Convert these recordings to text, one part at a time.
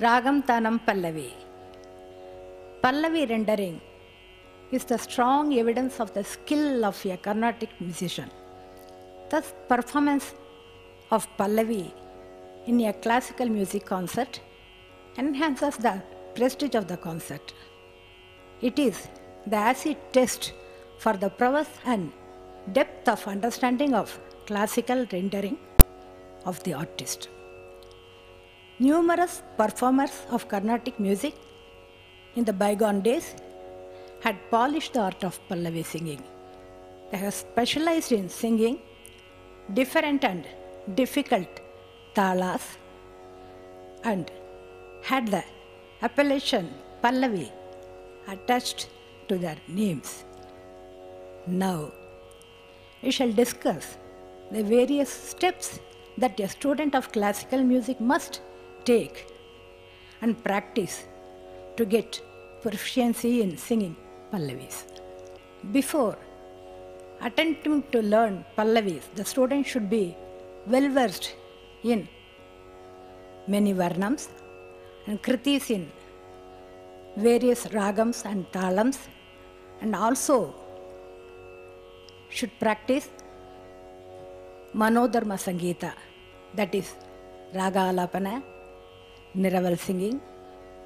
Ragam Tanam Pallavi. Pallavi rendering is the strong evidence of the skill of a Carnatic musician. Thus, performance of Pallavi in a classical music concert enhances the prestige of the concert. It is the acid test for the prowess and depth of understanding of classical rendering of the artist. Numerous performers of Carnatic music in the bygone days had polished the art of Pallavi singing. They have specialized in singing different and difficult talas and had the appellation Pallavi attached to their names. Now, we shall discuss the various steps that a student of classical music must take and practice to get proficiency in singing Pallavis. Before attempting to learn Pallavis, the student should be well versed in many Varnams and Kritis in various ragams and talams and also should practice Manodharma Sangeeta, that is Raga Alapana, Niraval singing,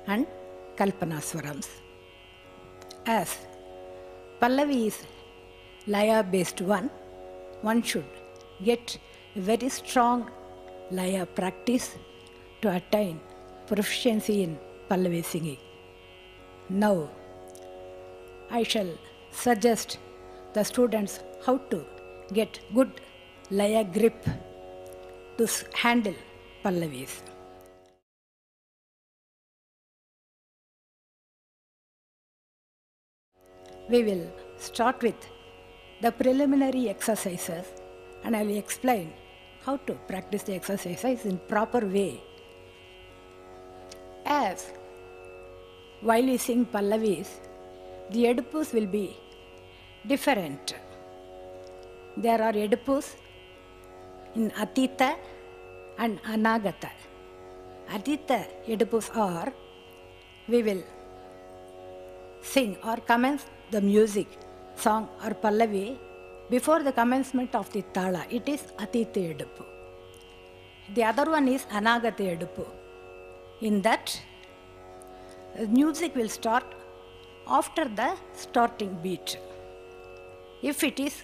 and Kalpana Swarams. As Pallavi is Laya based one, one should get a very strong Laya practice to attain proficiency in Pallavi singing. Now, I shall suggest the students how to get good Laya grip to handle Pallavis. We will start with the preliminary exercises and I will explain how to practice the exercises in proper way. As while we sing Pallavis, the Edupus will be different. There are Edupus in Atita and Anagata. Atita Edupus are, we will sing or commence the music, song or Pallavi before the commencement of the Tala. It is Atita Edupu. The other one is Anagata Edupu. In that, music will start after the starting beat. If it is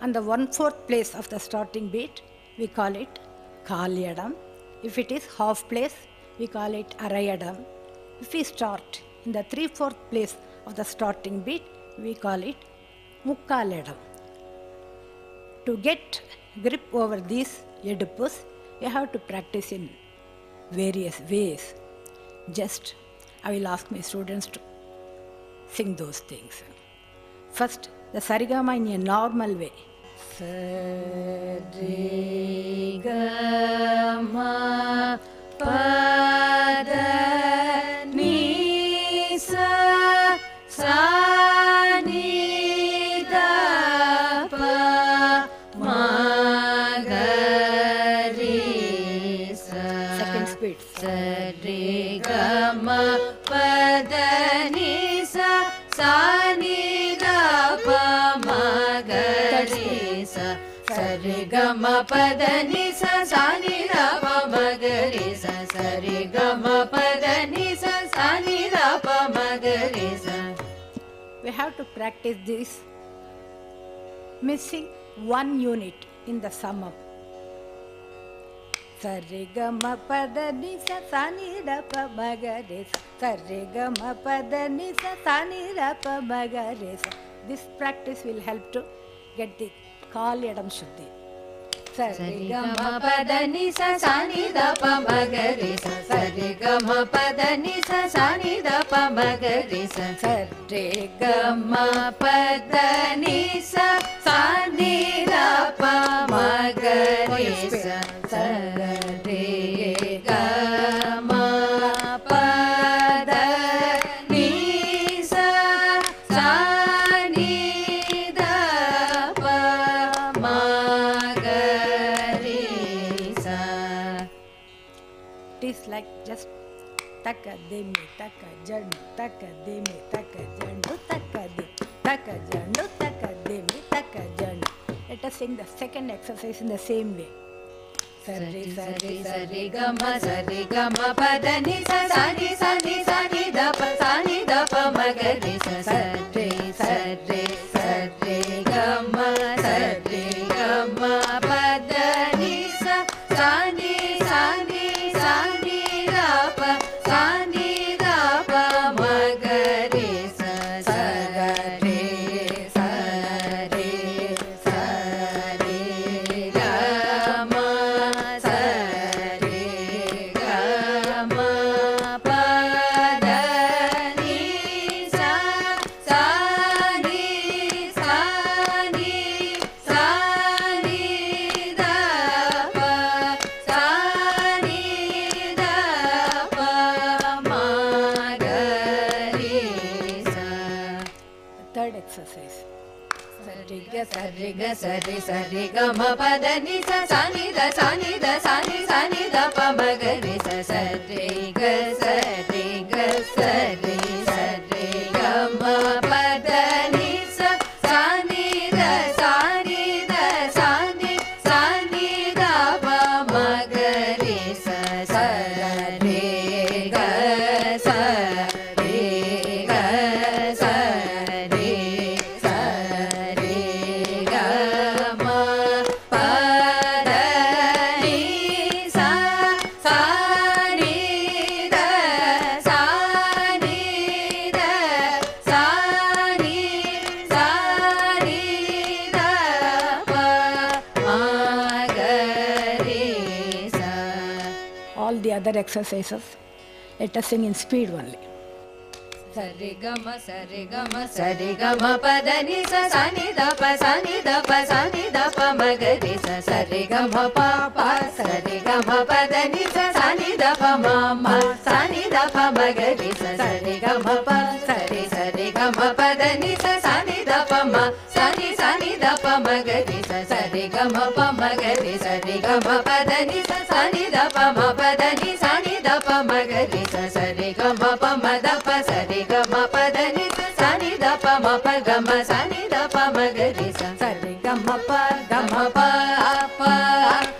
on the one fourth place of the starting beat, we call it Kalyadam. If it is half place, we call it Arayadam. If we start in the three fourth place of the starting beat, we call it Mukkaladam. To get grip over these Edupus, you have to practice in various ways. Just I will ask my students to sing those things. First, the Sarigama in a normal way. Sarigama pada पदनि स सा नि ध प म ग रे स स रे ग म पदनि स सा नि ध प म ग रे स We have to practice this missing one unit in the sum up. సరిగమ పద నిస సని రప మగరే సరిగమ పద నిస సని రప మగరే this practice will help to get the call ఎడం శుద్ధి सरि ग पदनि सनि दपमगरे सरि ग पदनि सनि दपमगरे से गमा पदनि सि गे ತಕ್ಕ ದೆಮ್ಮೆ ತಕ್ಕ ಜಂಡು ತಕ್ಕ ದೆಮ್ಮೆ ತಕ್ಕ ಜಂಡು ತಕ್ಕ ದೆ ತಕ್ಕ ಜಂಡು ತಕ್ಕ ದೆಮ್ಮೆ ತಕ್ಕ ಜಂಡು let us sing the second exercise in the same way ಸರಿ ಸರಿ ಸರಿ ಗಮ ಸರಿ ಗಮ ಪದ ನಿ ಸ ಸರಿ ಸರಿ ಸರಿ ದ ಪ ಸರಿ ದ ಪ ಮ ಗ ರಿ ಸ ಸರಿ ಸರಿ ಸರಿ ಗಮ सरि सदे सरे स म द दसानि द दसानि exercises let us sing in speed only సరి గమ సరి గమ సరి గమ పద ని స సని ద ప సని ద ప సని ద ప మ గ రి స సరి గమ ప ప సరి గమ పద ని స సని ద ప మ మ సని ద ప మ గ రి స సరి గమ ప సరి సరి గమ పద ని స సని ద ప మ సని సని ద ప మ గ రి స ग म ग रि स स रे ग म प म द प स रे ग म प द नि स सा नि द प म प ग म सा नि द प म ग रि स स रे ग म प ग म प अ प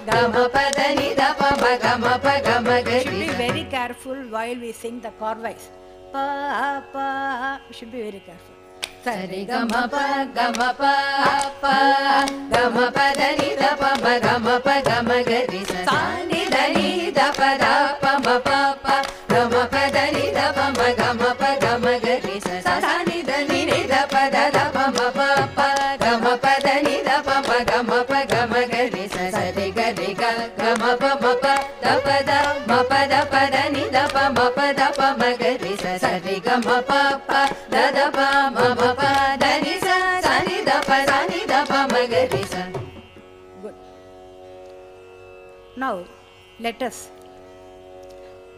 ग म प द नि द प म ग म प ग म ग रि should be very careful while we sing the chord wise. Pa pa should be very careful. सरि गम प गम पापा गम प धनि द पगम पगमगरि सा धनि द पदा पापा गम पद now let us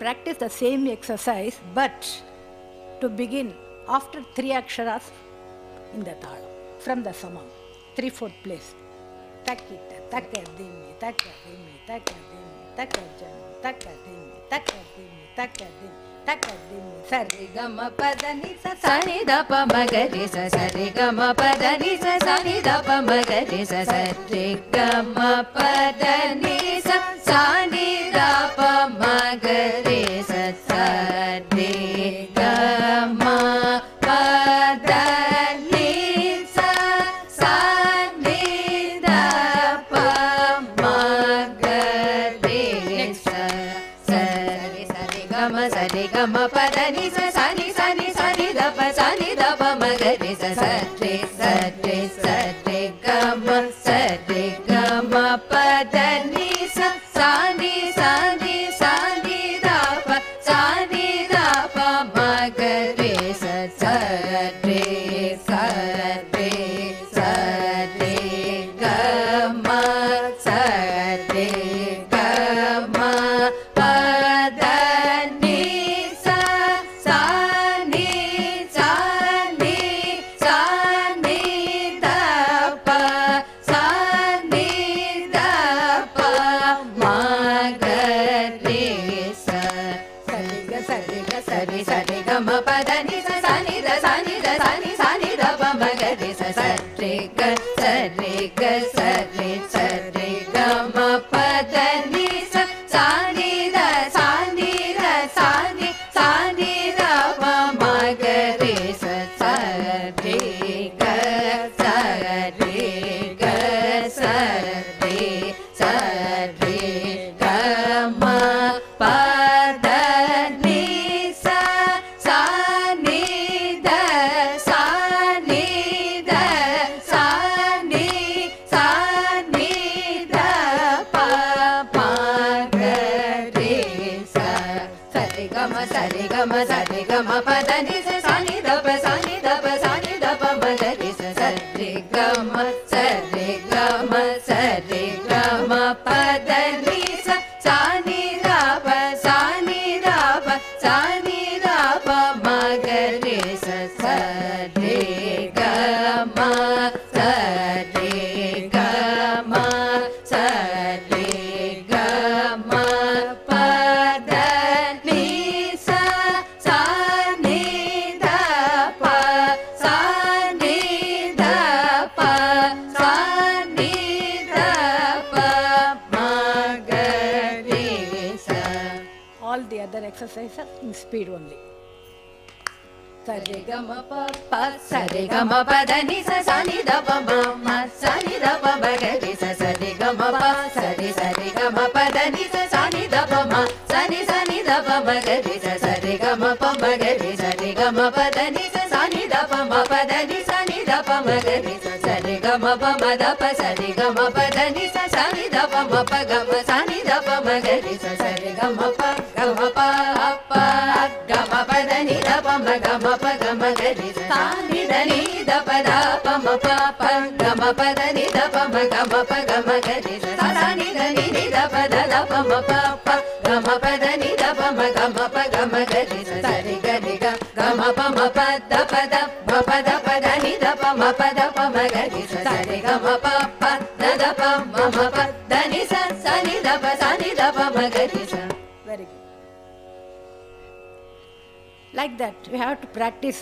practice the same exercise but to begin after three aksharas in the talam from the samam three fourth place. Takita taka dimi taka dimi taka dimi taka jam సరి గమ పదని సని దప మగరి సరి గమ పదని సని దప మగరి సరి గమ పదని సని దప మగరి సరి గమ పదని रि ग म प ध नि स सा नि द प म म सा नि द प ब ग रि स स रि ग म प स रि स रि ग म प ध नि स सा नि द प म सा नि सा नि द प ब ग रि स स रि ग म प ब ग रि स रि ग म प ध नि स सा नि द प म प ध नि स नि द प म ग रि स स रि ग म प म द प स रि ग म प ध नि स सा नि द प म प ग म सा नि द प म ग रि स स रि ग म प ग म प अ प ग म प ध नि द प म ग म प ग ప మ ప ప గమ పద ని ద ప మ గమ ప గమ గ రి స సరి గ రి గ గమ ప మ ప ద ప ద మ ప ద ప ద ని ద ప మ ప ద ప మ గ రి స సరి గ మ ప ప ద ద ప మ మ ప ద ని స సని ద ప సని ద ప మ గ రి స Very good. Like that, we have to practice.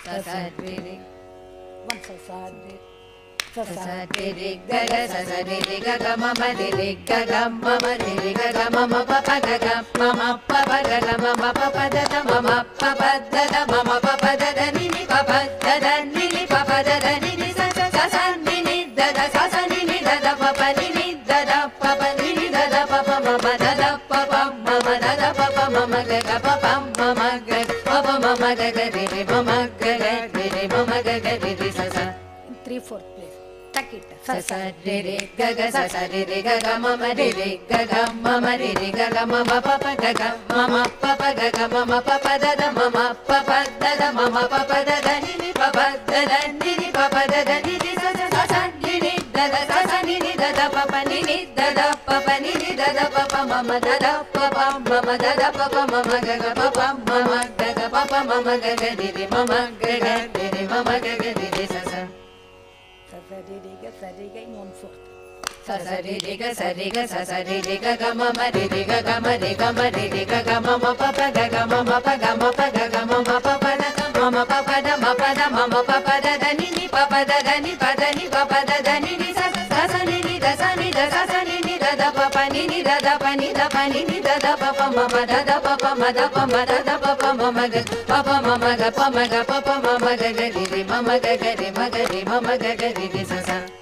ಸಸರಿ ಒಂದು ಸಸರಿ ಸಸರಿ ಗಗ ಸಸರಿ ಗ ಗ ಮಮ ರಿ ಗ ಗ ಮಮ ರಿ ಗ ಗ ಮಮ ಪ ಪ ಗ ಗ ಮಮ ಪ ಪ ಗ ಗ ಮಮ ಪ ಪ ದ ದ ಮಮ ಪ ಪ ದ ದ ಮಮ ಪ ಪ ದ ದ ನಿ ನಿ ಪ ಪ ದ ದ ನಿ சரி ரே கக சரி ரே கக மம ரி ரே கக மம ரி ரே கக மம பப கக மம பப கக மம பப தத மம பப தத மம பப தத நி நி பப தத நி நி பப தத நி நி ச ச ச நி நி தத ச ச நி நி தத பப நி நி தத பப நி நி தத பப மம தத பப மம தத பப மம கக பப மம கக பப மம கக ரி ரி மம கக ரி ரி மம கக Sa sa re re ga sa re ga in one fourth. స స రి రి గ స రి గ స స రి రి గ గ మ మ రి రి గ గ మ రి గ మ రి రి గ గ మ మ ప ప గ గ మ మ ప గ మ ప గ గ మ మ ప ప ద ద మ మ ప ప ద మ ప ద మ మ ప ప ద ద ని ని ప ప ద ద ని ప ద ని ప ప ద ద ని ని స స స ని ని ద స ని ద స స ని pani ni da da pani da pani ni da da pa pa ma ma da da pa pa ma da pa ma da da pa pa ma ma ga pa pa ma ma ga pa ma ga pa pa ma ma ga ga ri ri ma ma ga ga ri ma ga ri ma ma ga ga ri ri sa sa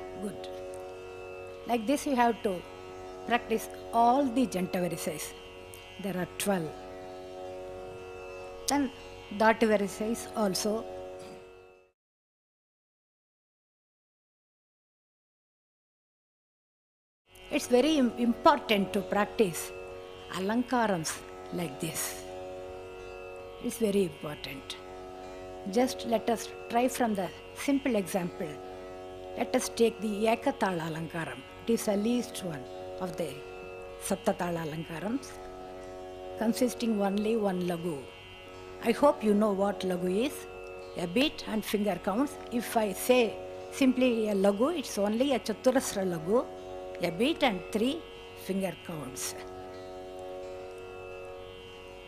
Like this, you have to practice all the Jantavarises. There are 12. Then Datavarises also. It's very important to practice alankarams like this. It's very important. Just let us try from the simple example. Let us take the Ekatala Alankaram. It is the least one of the Saptatala Alankarams, consisting only one lagu. I hope you know what lagu is. A beat and finger counts. If I say simply a lagu, it's only a Chaturasra lagu, a beat and three finger counts.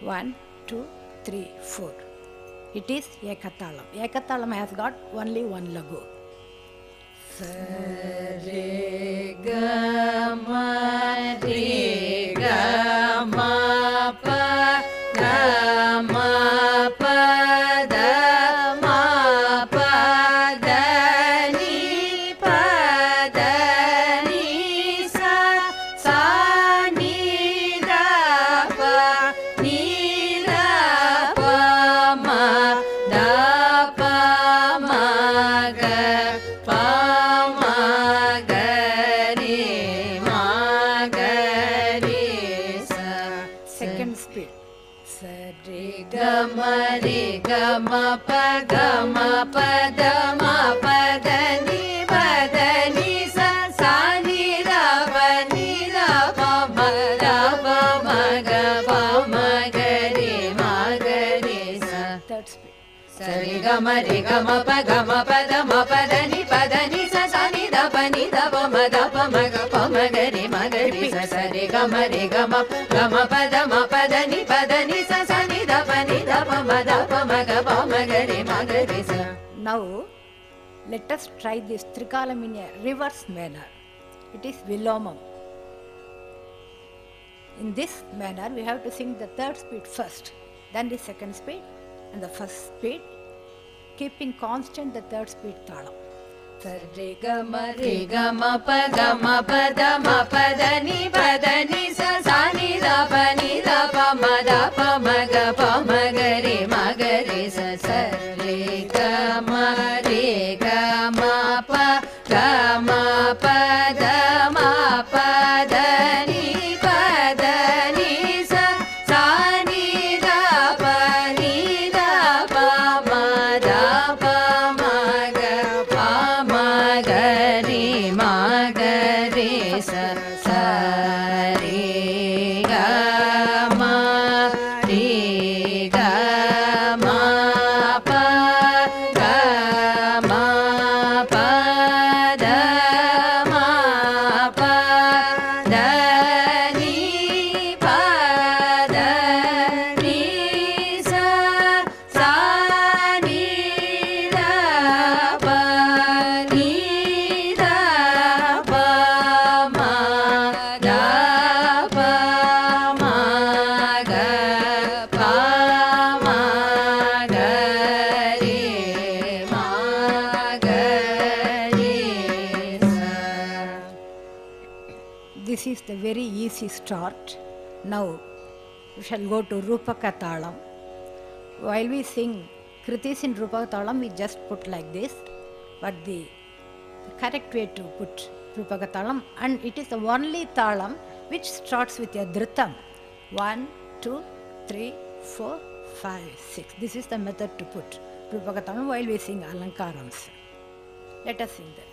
One, two, three, four. It is Ekatalam. Ekatalam has got only one lagu. रे गि ी सरि गम रे गम पगम पदम पदनि पदनि स। सा नी राम नि ग मगरे मगरे सि सरि गम रे गम पगम पदम पद మ ద ప మ గ ప మ గ రి మ గ రి స సరి గమ రి గమ ప గమ పద మ పద ని పద ని స స ని ద ప ని ద ప మ ద ప మ గ ప మ గ రి మ గ రి స Now, let us try this Trikalam in a reverse manner. It is Vilomam. In this manner, we have to sing the third speed first, then the second speed, and the first speed, keeping constant the third speed talam. सरि गमरे ग पदनि पदनि ससानि दपनि र प म प मगरे मगरे ससरे ग मरे ग start. Now, we shall go to Rupaka Talam. While we sing Kritis in Rupaka Talam, we just put like this. But the correct way to put Rupaka Talam, and it is the only Talam which starts with a Dhritam. One, two, three, four, five, six. This is the method to put Rupaka Talam while we sing Alankarams. Let us sing that.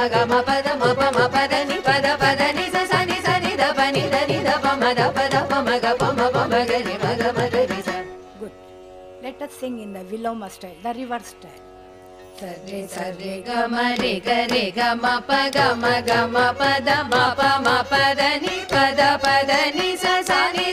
గమ గమ పద మ ప మ పద ని పద పద ని స స ని స ని ద ప ని ద ని ద ప మ ద ప ద ప మ గ ప మ ప మ గ రి మ గ మ గ రి స Good. Let us sing in the Viloma style, the reverse style. సరి సరి గమ రి గరి గమ ప గమ గమ పద మ ప మ పద ని పద పద ని స స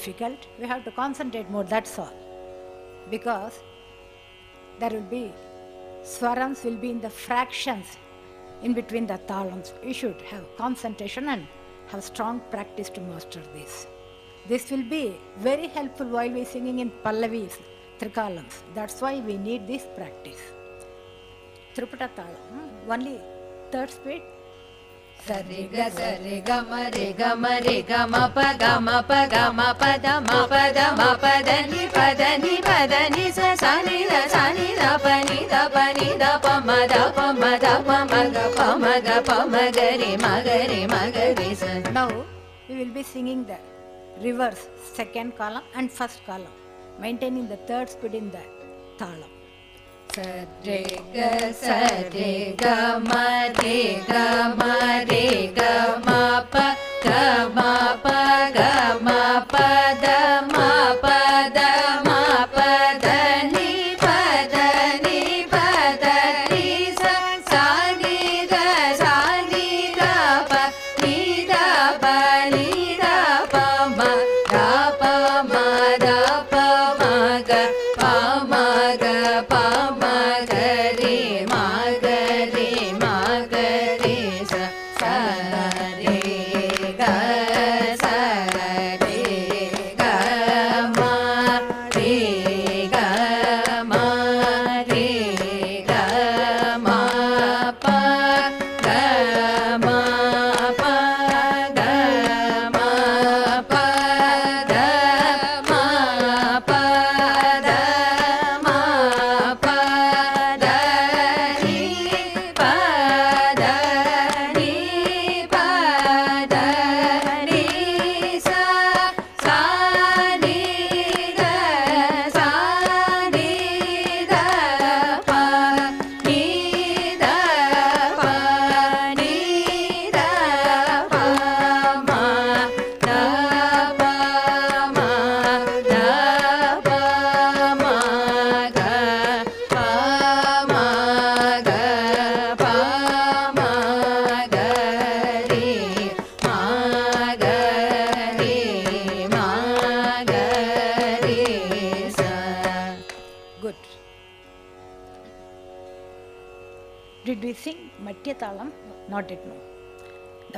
difficult. We have to concentrate more, that's all. Because there will be, swarams will be in the fractions in between the talams. You should have concentration and have strong practice to master this. This will be very helpful while we singing in Pallavis, Trikalams. That's why we need this practice. Triputa Talam, hmm? only third speed. சரிக சரி கமரி கமரி கம பக மப கம பத மபத மபதனி பதனி பதனி ச சனி ர சனி ர பனி த பனி த பம த பம த பம க பம க பம கரி மகரி மகரி ச now we will be singing the reverse second column and first column maintaining the third speed in the தாளம் सरे ग सदे ग मरे गरे ग म प ग म प ग म प द म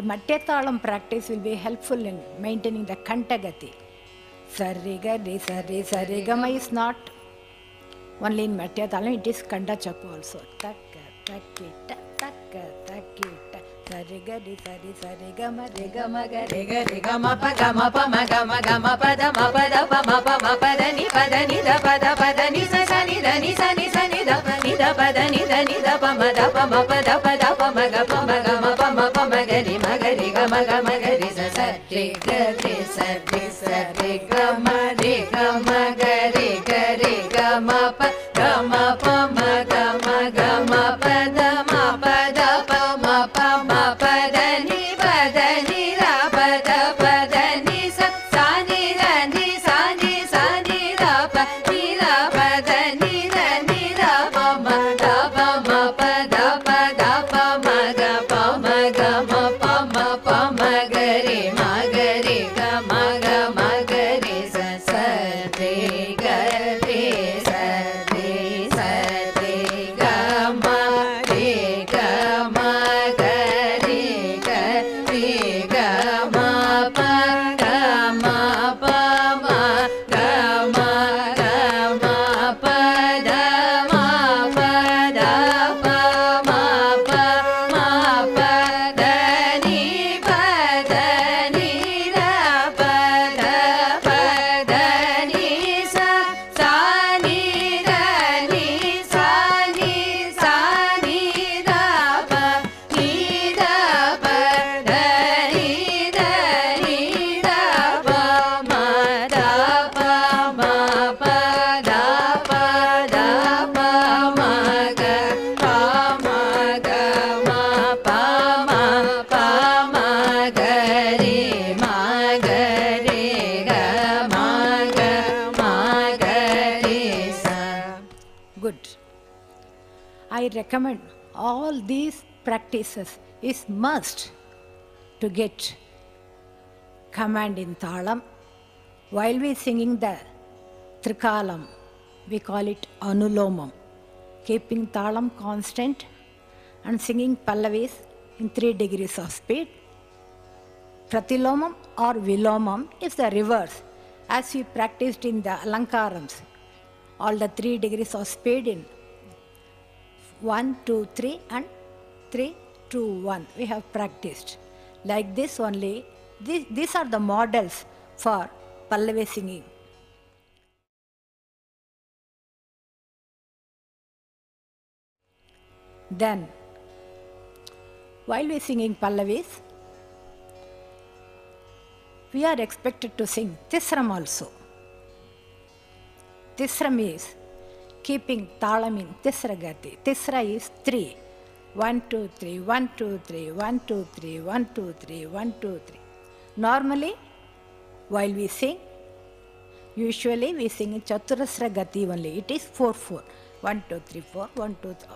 The Matyatalam practice will be helpful in maintaining the Kantagati. Sariga, re, sari, sarigama is not only in Matyatalam, it is Kanda Chapu also. Taka, takita. Re, sari, sarigama, re, gama, ga, re, ga, re, గమ ప గమ గమ గమ పద మ పద ప మ ప మ పద ని పద ని ద పద పద ని స స ని ద ని స ని స ని ద ప ని ద పద ని ద ని ద ప మ ద ప మ ప ద ప ద ప మ గ ప మ గ మ ప మ ప మ గ రి మ గ రి గ మ గ మ గ రి స స రి గ రి స రి స రి గ మ రి గ మ గ రి గ రి గ మ ప గ మ ప మ గ మ గ మ recommend all these practices is must to get command in Thalam. While we singing the Trikalam, we call it Anulomam, keeping Thalam constant and singing Pallavis in three degrees of speed. Pratilomam or Vilomam is the reverse, as we practiced in the Alankarams. All the three degrees of speed in 1, 2, 3 and 3, 2, 1. We have practiced. Like this only, this, these are the models for Pallavi singing. Then, while we are singing Pallavis, we are expected to sing Tisram also. Tisram is keeping Talam in Tisra Gati. Tisra is three. One, two, three, one, two, three, one, two, three, one, two, three, one, two, three. Normally, while we sing, usually we sing in Chaturasra Gati only. It is 4 4. 1, 2, 3, 4, 1, 2, 3.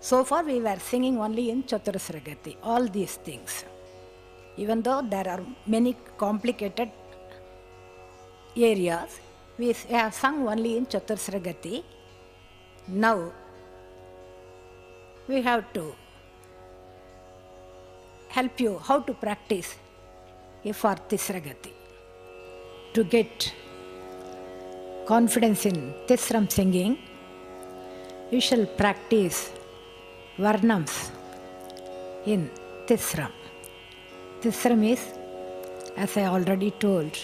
So far, we were singing only in Chaturasra Gati. All these things. Even though there are many complicated areas, we have sung only in Chaturasra Gati. Now, we have to help you how to practice for Tisragati. To get confidence in Tisram singing, you shall practice Varnams in Tisram. Tisram is, as I already told,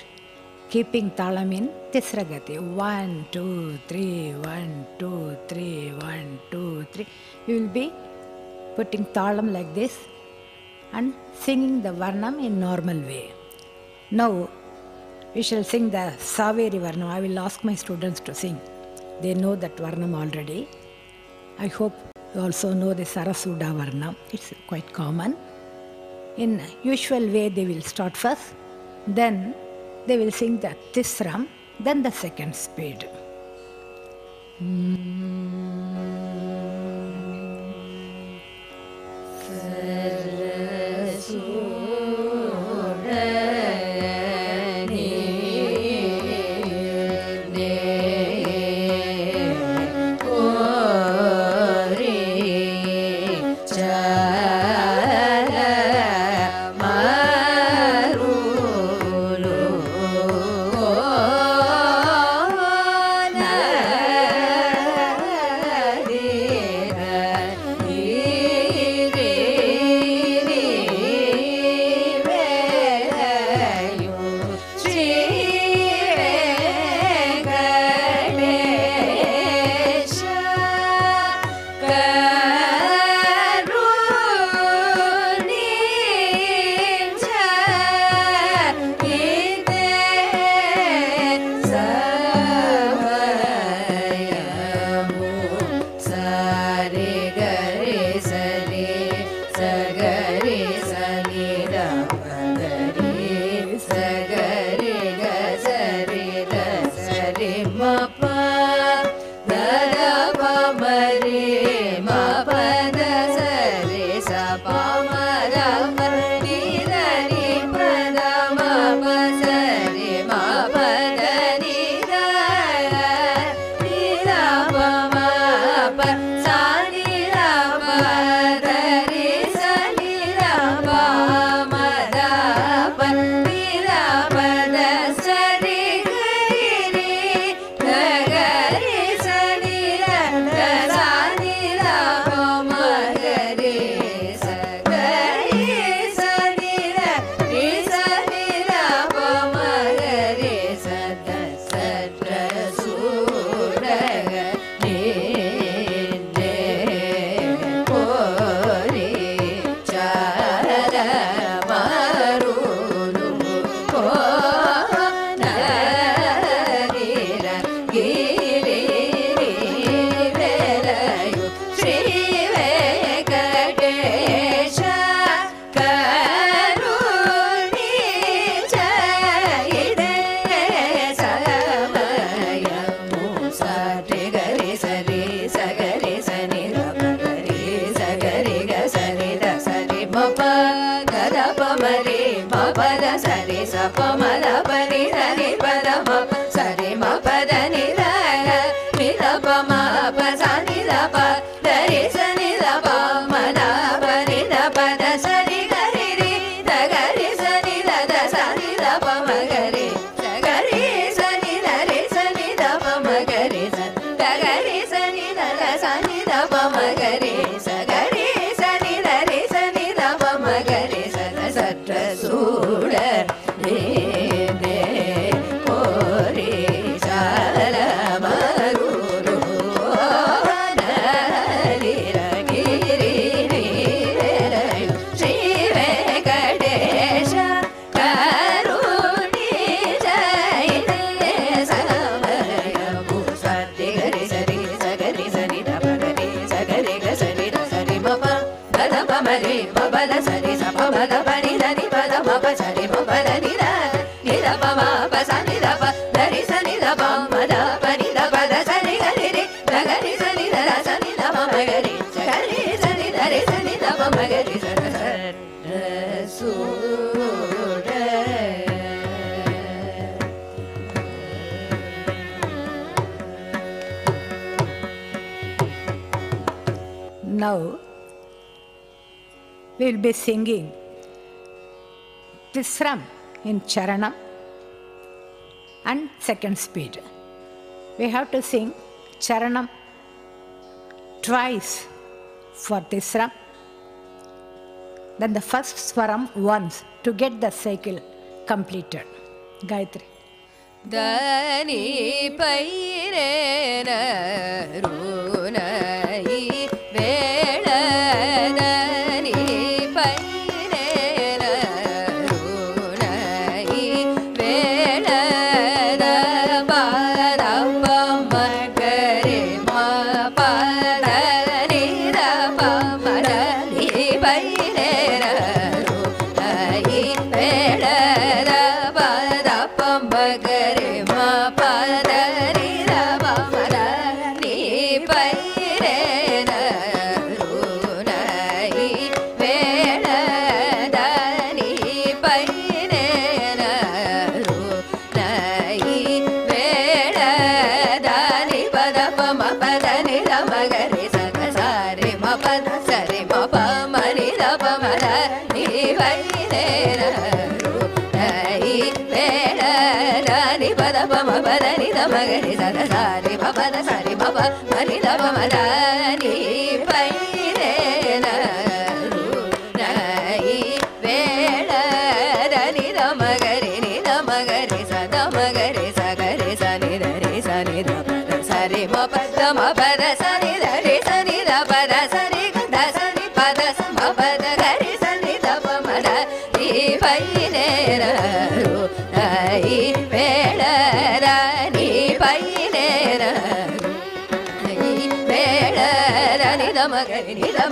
keeping Talam in Tisragati. One, two, three, one, two, three, one, two, three. You will be putting Talam like this and singing the Varnam in normal way. Now, we shall sing the Saveri Varnam. I will ask my students to sing. They know that Varnam already. I hope you also know the Sarasuda Varnam. It's quite common. In usual way, they will start first, then they will sing the Tisram, then the second speed. cha will be singing Tisram in Charanam and second speed. We have to sing Charanam twice for tisram, then the first Swaram once to get the cycle completed. Gayatri.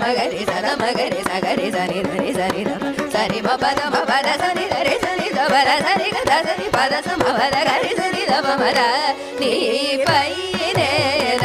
మగరి సద మగరి సగరి సని ధరి సని సని మ పద మ పద సని ధరి సని దబర సని గద సని పద సమ పద గరి సని దమ మద నీ పై నేల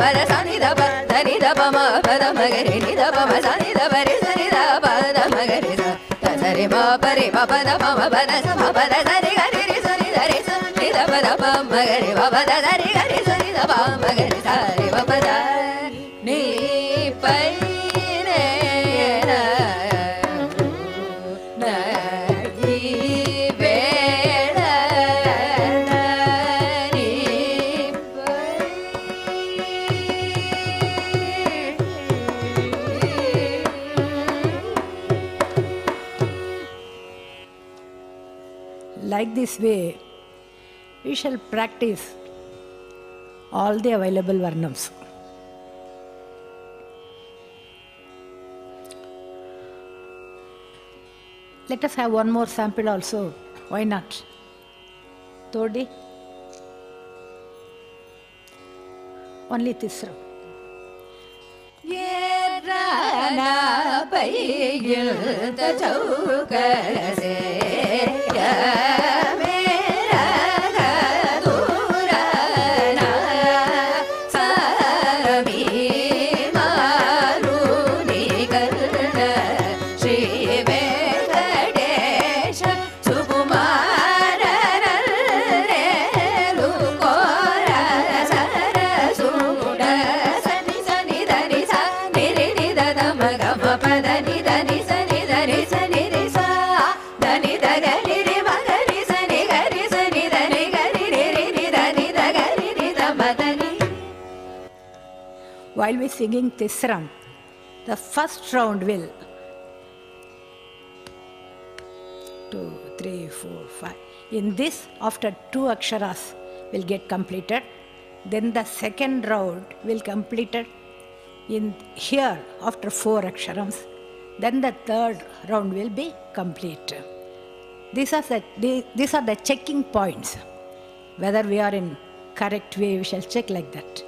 పర సని దప ధని దప మ పద మగరి ని దప మ సని దప రి సని ద పద మగరి ద సరి మ పరి మ పద మ మ పద స మ పద సరి గరి రి సని ద రి స ని దప దప మగరి వ పద సరి గరి సని దప మగరి సరి వ పద this way, we shall practice all the available varnams. Let us have one more sample also. Why not? Todi? Only Tisra. ఎర్రనాపై గిల్త చౌకసే. While we singing Tisram, the first round will two, three, four, five. In this, after two aksharas will get completed, then the second round will completed in here after four aksharams. Then the third round will be complete. These are the, the- these are the checking points. Whether we are in correct way, we shall check like that.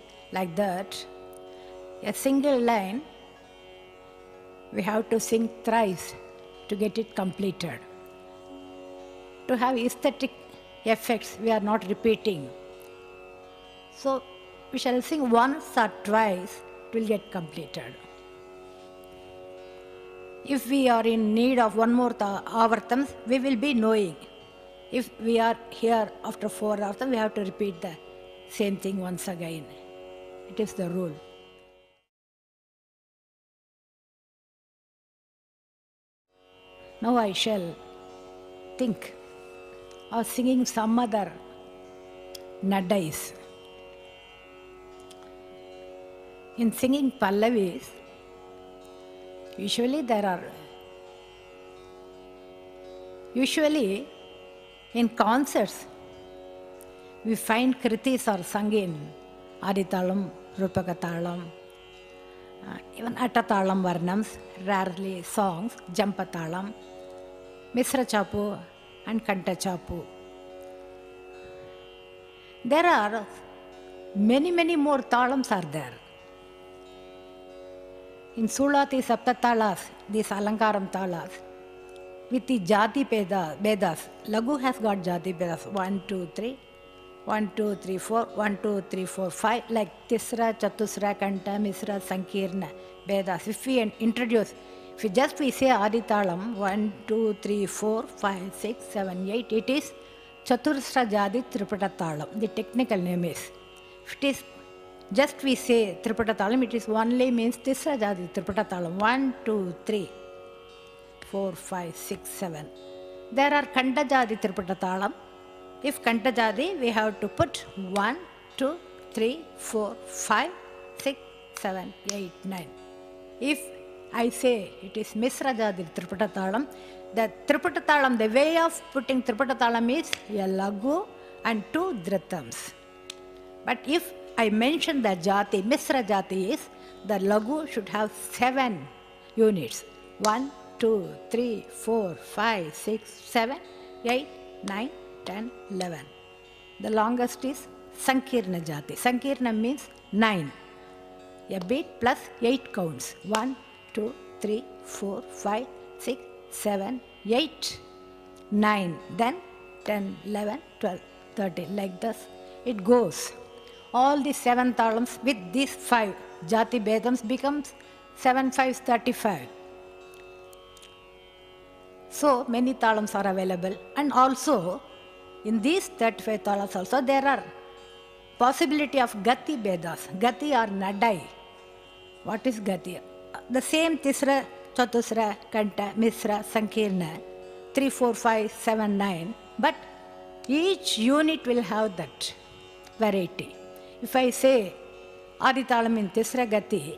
Like that, a single line we have to sing thrice to get it completed. To have aesthetic effects, we are not repeating. So, we shall sing once or twice, it will get completed. If we are in need of one more ta- avartams, we will be knowing. If we are here after four avartams, we have to repeat the same thing once again. It is the rule. Now I shall think of singing some other nadais. In singing Pallavis, usually there are, usually in concerts, we find kritis are sung in Aditalam, Rupakatalam, uh, even Atatalam Varnams, rarely songs, Jampatalam, Misra Chapu, and Kanta Chapu. There are many, many more talams are there. In Sulati Saptatalas, these Alankaram talas, with the Jati Peda, Vedas, Lagu has got Jati Bedas 1, 2, 3, 1, 2, 3, 4, 1, 2, 3, 4, 5, like Tisra, Chatusra, Kanta, Misra, Sankirna, Vedas. If we introduce, if we just we say Aditalam 1, 2, 3, 4, 5, 6, 7, 8, it is Chaturasra Jadi Triputatalam. The technical name is. If it is just we say Triputatalam, it is only means Tisra Jadi Triputatalam 1, 2, 3, 4, 5, 6, 7. There are Kandajadi Triputatalam. If Kantajadi, we have to put 1, 2, 3, 4, 5, 6, 7, 8, 9. If I say it is Misrajadi Triputatalam, the Triputatalam, the way of putting Triputatalam is a Lagu and two Dritams. But if I mention the Jati, Misra Jati is, the Lagu should have seven units. One, two, three, four, five, six, seven, eight, nine, ten, eleven. The longest is Sankirna Jati. Sankirna means nine. A beat plus eight counts. One, two, three, four, five, six, seven, eight, nine. Then 10, 11, 12, 13. Like this, it goes. All the seven talams with these five jati bedams becomes seven fives 35. So many talams are available, and also in these 35 talas also there are possibility of gati bedas. Gati or nadai. What is gati? The same tisra, chatusra, kanta, misra, sankirna, 3, 4, 5, 7, 9. But each unit will have that variety. If I say Aditalam in Tisra Gati,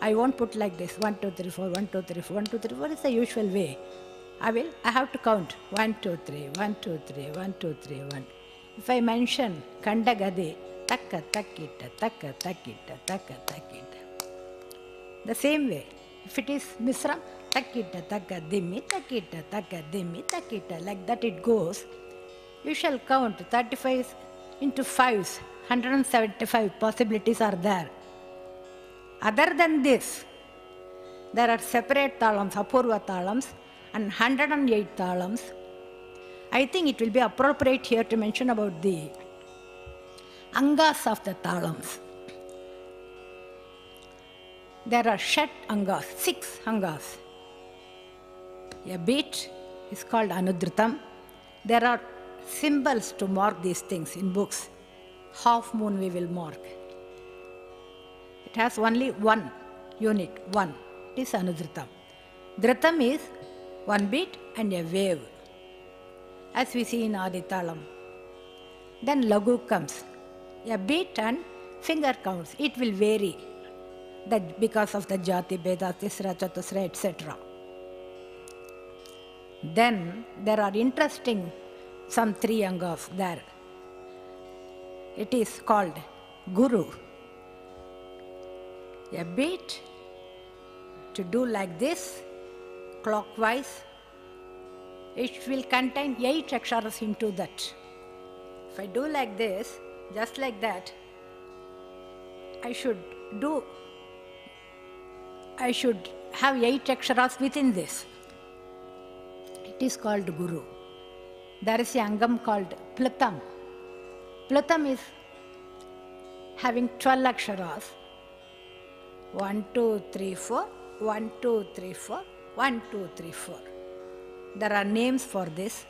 I won't put like this 1, 2, 3, 4, 1, 2, 3, 4, 1, 2, 3, 4 is the usual way. I will, I have to count 1, 2, 3, 1, 2, 3, 1, 2, 3, 1. If I mention Kanda Gadi, Takka, Takkita, Takka, Takkita, Takka, Takkita. The same way, if it is Misram, Takkita, Takka, Dimmi, Takkita, Takka, Dimmi, Takkita, like that it goes, you shall count 35 into 5s, 175 possibilities are there. Other than this, there are separate talams, apurva talams, and 108 talams. I think it will be appropriate here to mention about the angas of the talams. There are shat angas, six angas. A beat is called anudritam. There are symbols to mark these things in books. Half moon we will mark. It has only one unit, one. It is anudritam. Dhritam is one beat and a wave, as we see in Aditalam. Then lagu comes, a beat and finger counts. It will vary that because of the jati, beda, tisra, chatusra, etc. Then there are interesting some three angas there. It is called Guru. A beat to do like this, clockwise, it will contain eight aksharas into that. If I do like this, just like that, I should do, I should have eight aksharas within this. It is called Guru. There is a angam called Plutam. Plutam is having 12 aksharas. 1, 2, 3, 4, 1, 2, 3, 4, 1, 2, 3, 4. There are names for this.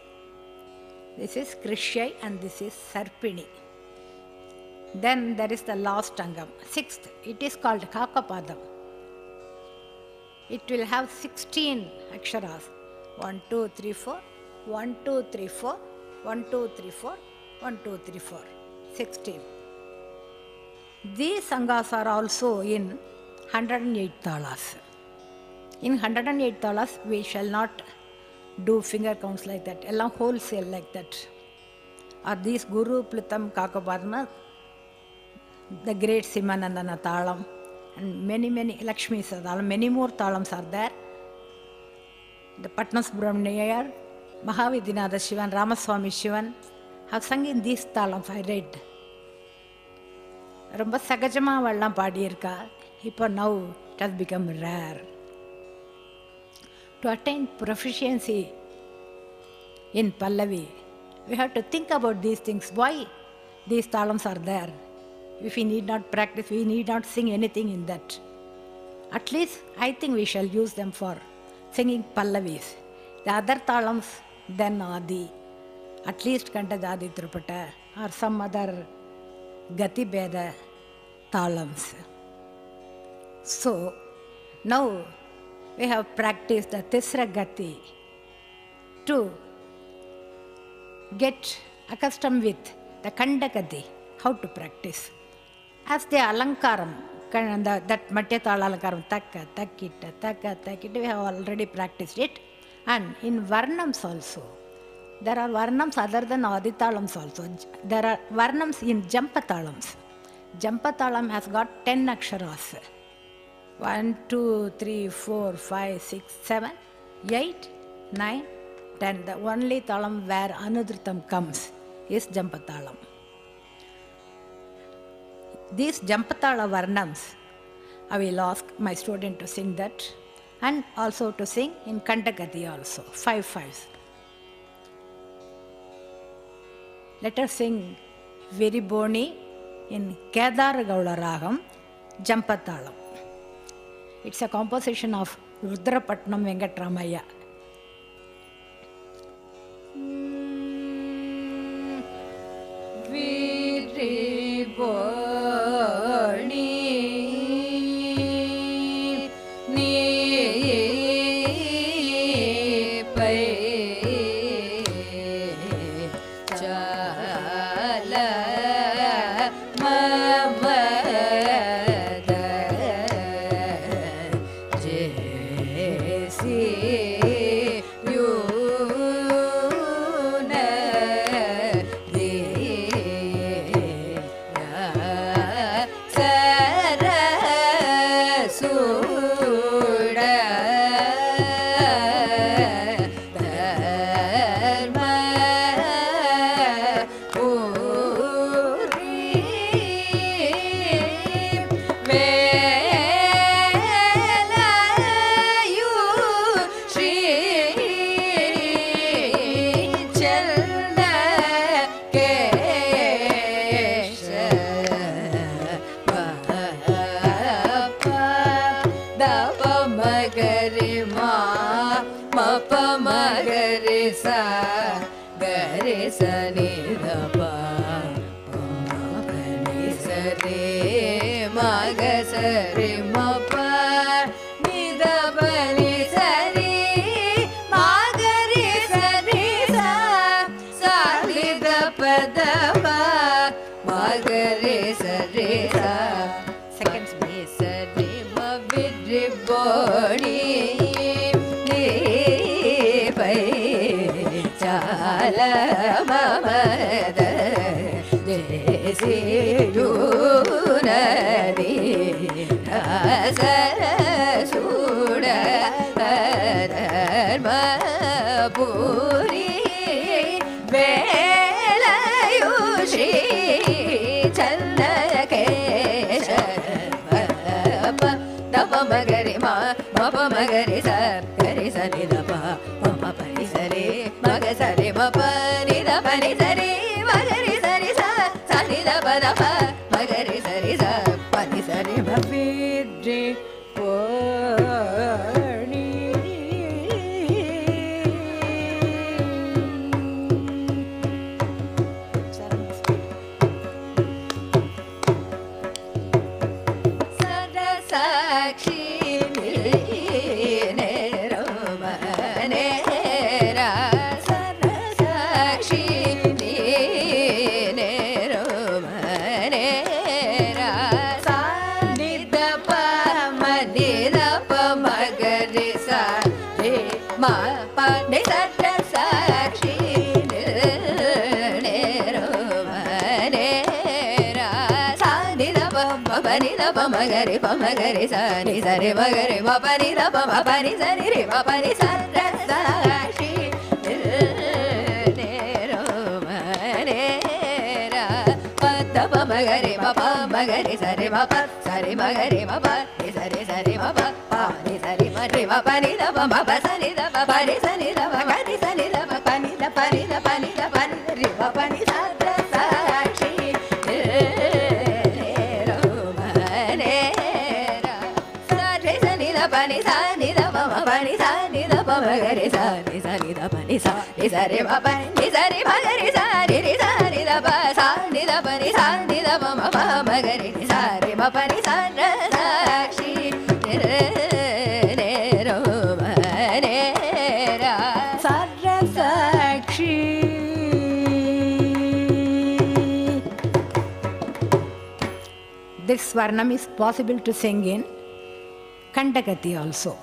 This is Krishyai and this is Sarpini. Then there is the last Angam, sixth. It is called Kakapadam. It will have 16 aksharas. 1, 2, 3, 4, 1, 2, 3, 4, 1, 2, 3, 4, 1, 2, 3, 4, 16. These angas are also in 108 talas. In 108 talas, we shall not do finger counts like that, along wholesale like that. Or these Guru Plitam Kakapadma, the great Simanandana Talam, and many, many Lakshmi Sadalam, many more Talams are there. The Patna Subramaniar, Mahavidinatha Shivan, Ramaswamy Shivan have sung in these Talams, I read. ரொம்ப சகஜமாக அவள்லாம் பாடியிருக்கா இப்போ now it has become rare to attain proficiency in Pallavi, we have to think about these things. Why these talams are there? If we need not practice, we need not sing anything in that. At least I think we shall use them for singing Pallavis. The other talams, then Adi, at least Kantadadi Triputa or some other Gati Beda talams. So now we have practiced the Tisra Gati to get accustomed with the Kandagati, how to practice. As the Alankaram, the- that Matyatala Alankaram, Takka, Takkita, Takka, Takkita, we have already practiced it. And in Varnams also, there are varnams other than aditalams also. There are varnams in jampatalams. Jampatalam has got 10 aksharas. 1, 2, 3, 4, 5, 6, 7, 8, 9, 10. The only talam where anudritam comes is jampatalam. These jampatala varnams, I will ask my student to sing that and also to sing in Kantakati also, five fives. Let us sing Viriboni in Kedaragaula Ragam, Jampatalam. It's a composition of Rudrapatnam Venkatramaya. Mm, para para रे स रे स रे म ग रे म प नि ध प म प नि स नि रे म प नि स र स शी ने रो म रे र प ध प म ग रे म प म ग रे स रे म प स रे म ग रे म प नि स रे स रे म प प नि स रे म रे म प नि ध प म प स नि ध प प रे स नि ध प ग रि स नि ध प प नि ध प नि ध प नि ध प नि रे म प ని ద ప మ ప మ గ రి ని స రి మ ప ని స ర సాక్షి రే రే రో మ రే రా Sarasakshi. This Varnam is possible to sing in Kandakati also.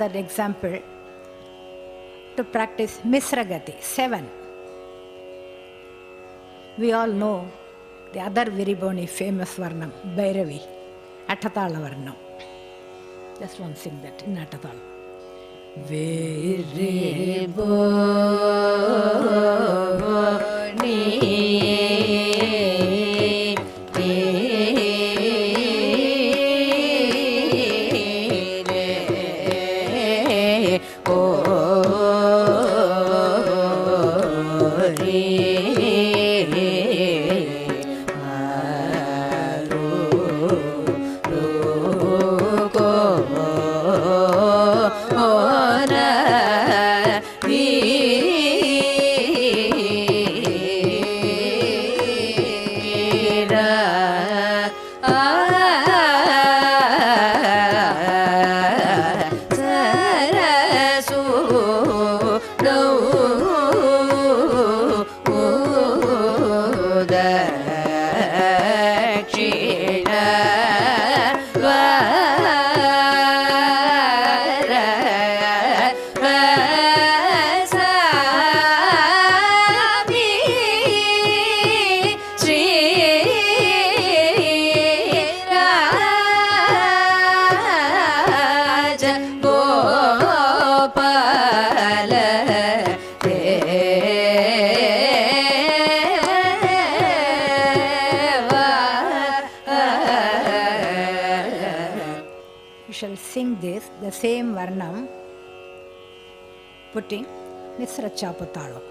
Another example to practice Misragati, seven. We all know the other Viriboni famous Varnam, Bhairavi, Atatala Varnam. Just one sing that in Atatala. You Misra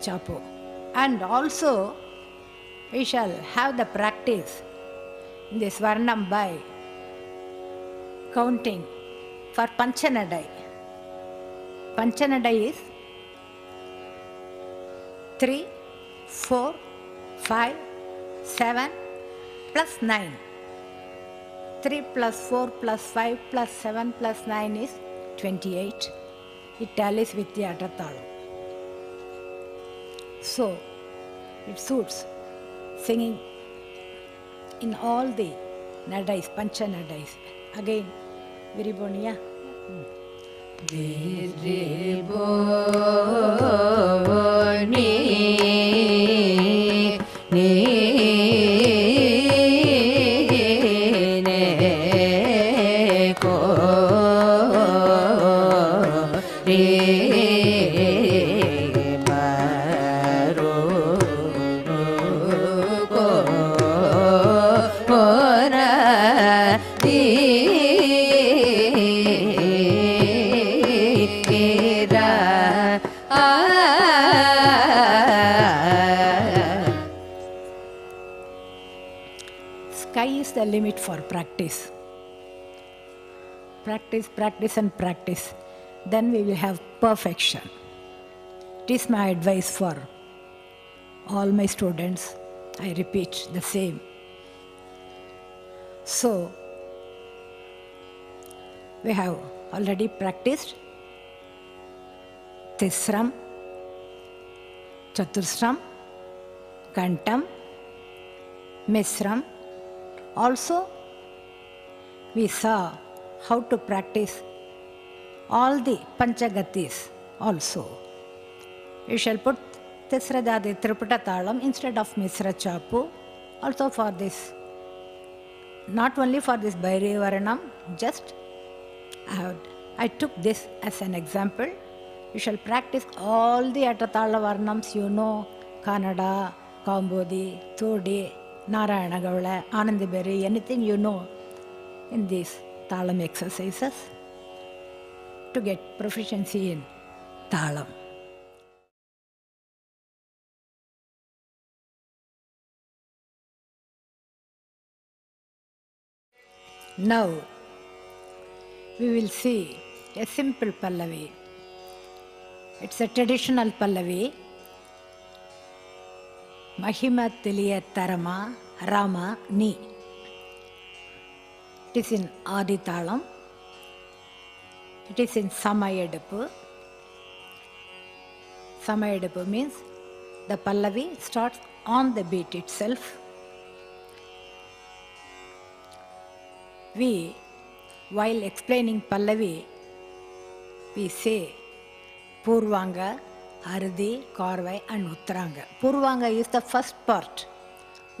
Chapu. And also, we shall have the practice in this Varnam by counting for Panchanadai. Panchanadai is 3, 4, 5, 7 plus 9. 3 plus 4 plus 5 plus 7 plus 9 is 28. It tallies with the Atatalam. So, it suits singing in all the nadais, pancha nadais. Again, Viriboniya. Limit for practice. Practice, practice, and practice. Then we will have perfection. It is my advice for all my students. I repeat the same. So, we have already practiced Tisram, Chatursram, Kantam, Misram. Also, we saw how to practice all the Panchagatis also. You shall put Tisradadi Triputa Talam instead of Misra Chapu, also for this. Not only for this Bhairavi Varanam, just I, took this as an example. You shall practice all the Atatala Varnams you know, Kannada, Kambodi, Todi, Narayana Gavla, Anandabhairavi, anything you know in these Talam exercises to get proficiency in Talam. Now, we will see a simple Pallavi. It's a traditional Pallavi. Mahima Tiliya Tarama Rama Ni. It is in Adi Talam. It is in Samayedapu. Samayedapu means the Pallavi starts on the beat itself. We, while explaining Pallavi, we say Purvanga, Ardi, Korvai, and Uttaranga. Purvanga is the first part.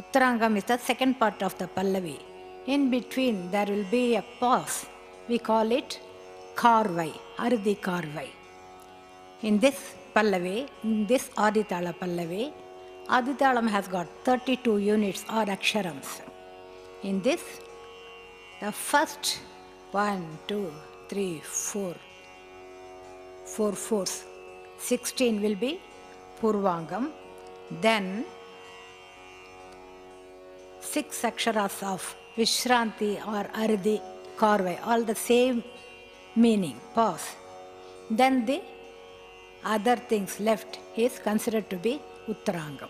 Uttarangam is the second part of the Pallavi. In between, there will be a pause. We call it Karvai, Ardi Karvai. In this Pallavi, in this Aditala Pallavi, Aditalam has got 32 units or aksharams. In this, the first one, two, three, four, four fours, 16 will be Purvangam. Then six aksharas of Vishranti or Ardi, Karvai, all the same meaning, pause. Then the other things left is considered to be Uttarangam.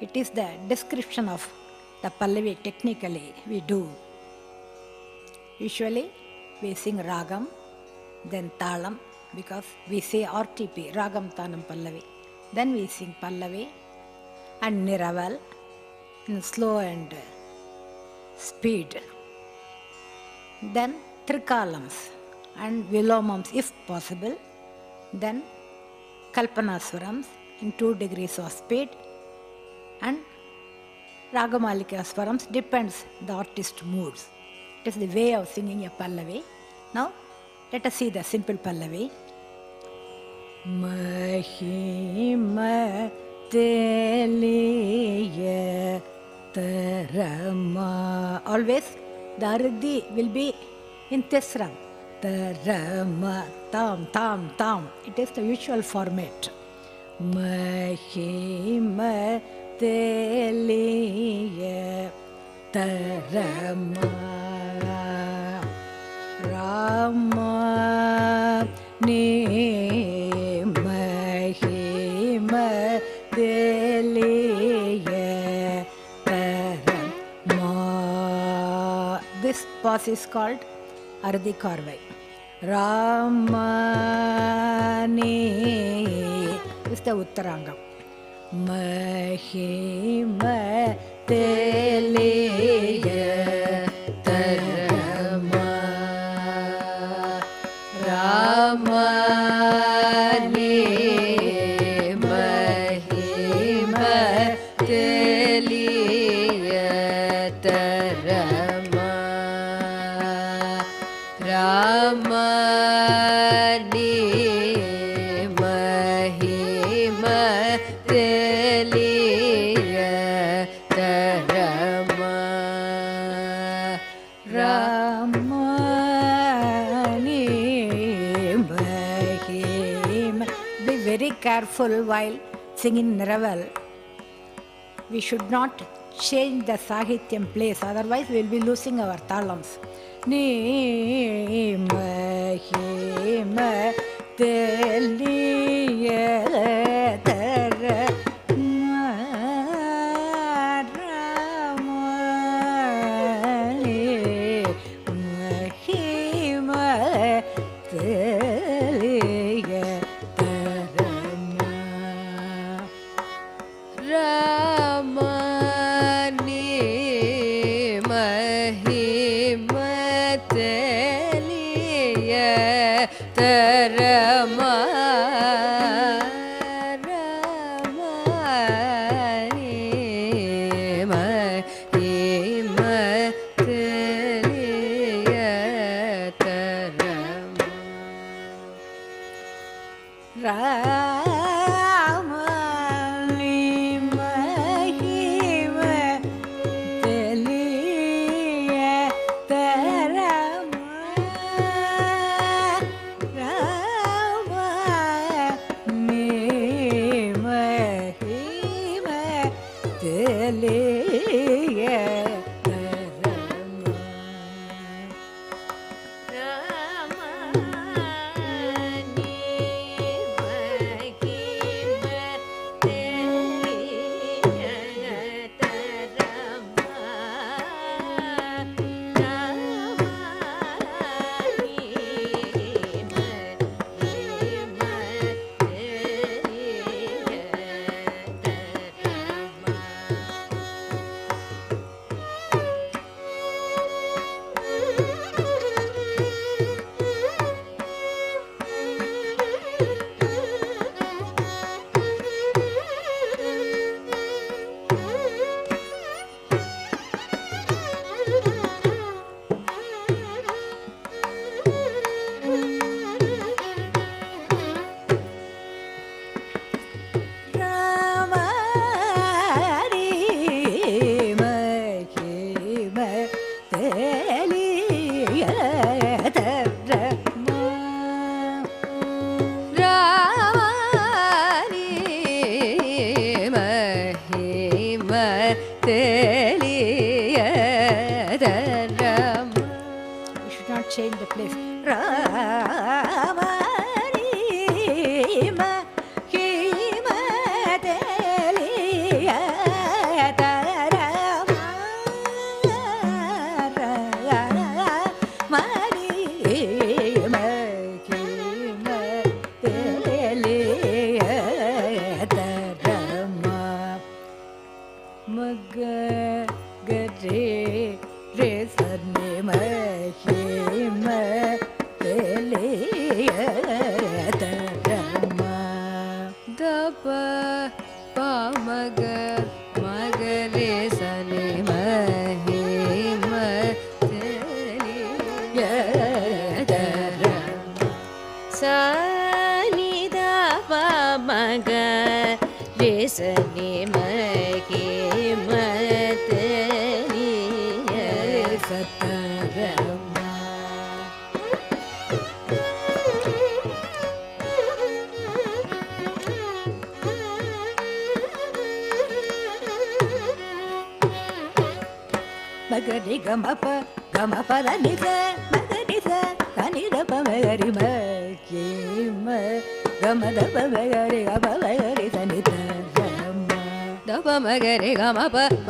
It is the description of the Pallavi technically we do. Usually we sing Ragam, then Talam, because we say RTP, Ragam Tanam Pallavi. Then we sing Pallavi and Niraval in slow and uh, speed. Then Trikalams and Vilomams if possible. Then Kalpanaswarams in two degrees of speed and Ragamalika Swarams depends the artist moods. It is the way of singing a Pallavi. Now, Let us see the simple Pallavi. Mahima Teliya Tarama. Always the Ardi will be in Tesram. Tarama, Tam, Tam, Tam. It is the usual format. Mahima Teliya Tarama. This pause is called Ardi Karvai. Ramani is the Uttarangam. Mahima Teliya Tara Mama. while singing Niraval, we should not change the Sahityam place, otherwise, we will be losing our talams. Ni ma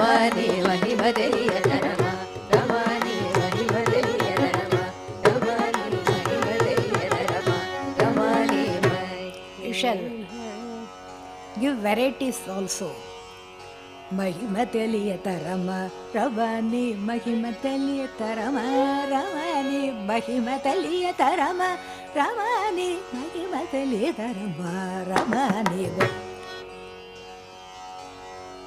రమాని మహి బదలియ ధరమ రమాని మహి బదలియ ధరమ రమాని మహి బదలియ ధరమ Ramani it shall give varieties also మహిమ తెలియ రవాణి మహిమ తెలియ రవాణి మహిమ తెలియ రవాణి మహిమ తెలియ తరమ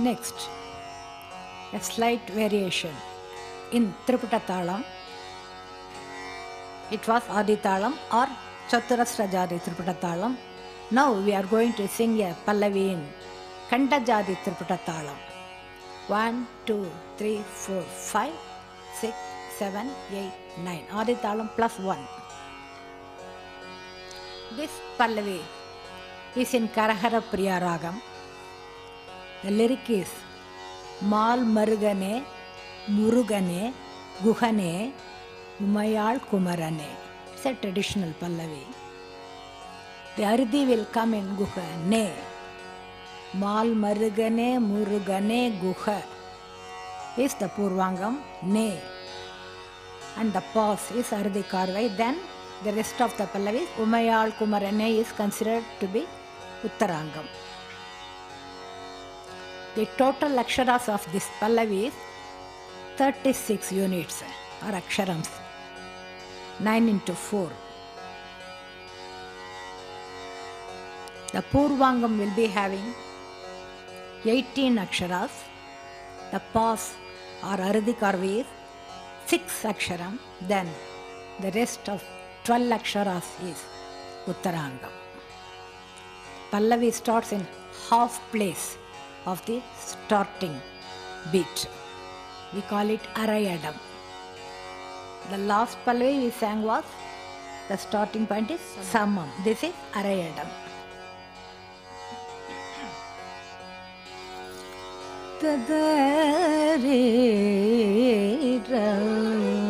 Next, a slight variation in Triputa Talam. It was Adi Talam or Chaturasrajadi Triputa Talam. Now we are going to sing a Pallavi in Kandajadi Triputa Talam. One, two, three, four, five, six, seven, eight, nine. Adi Talam plus one. This Pallavi is in Karahara Priya Ragam. The lyric is Mal Marugane, Murugane, Guhane, Umayal Kumarane. It's a traditional Pallavi. The Ardi will come in Guhane. Mal Marugane, Murugane, Guha is the Purvangam, Ne. And the pause is Ardi Karvai. Then the rest of the Pallavi, Umayal Kumarane is considered to be Uttarangam. The total aksharas of this Pallavi is 36 units or aksharams. 9 into 4. The Purvangam will be having 18 aksharas. The pas or Ardi Karvai is 6 aksharam. Then the rest of 12 aksharas is Uttarangam. Pallavi starts in half place of the starting beat. We call it Arayadam. The last Pallavi we sang was the starting point is Samam. This is Arayadam. Yes.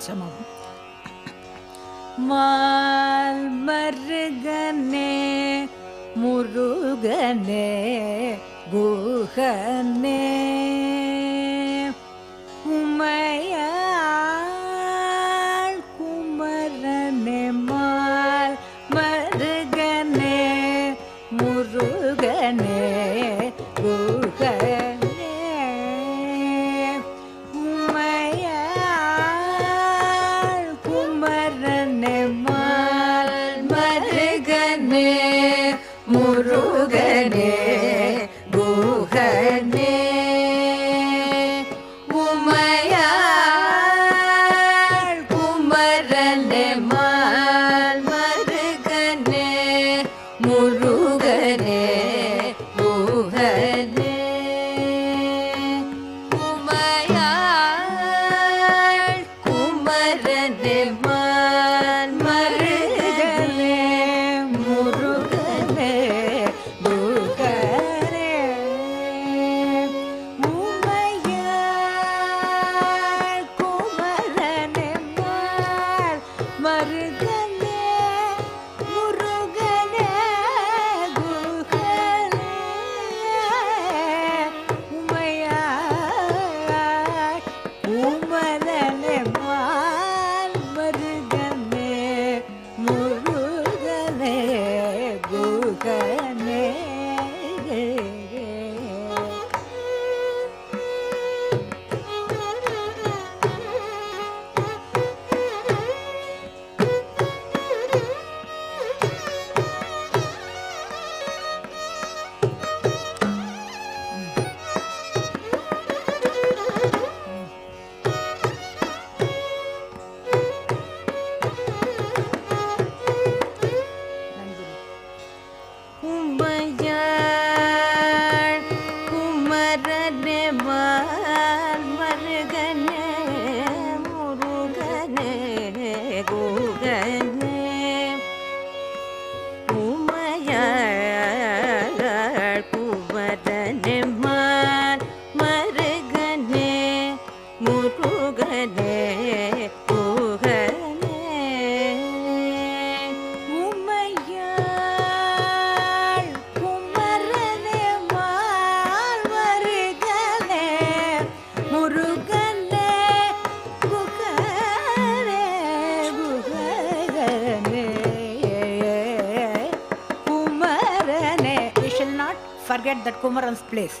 Pallavi முருகனே place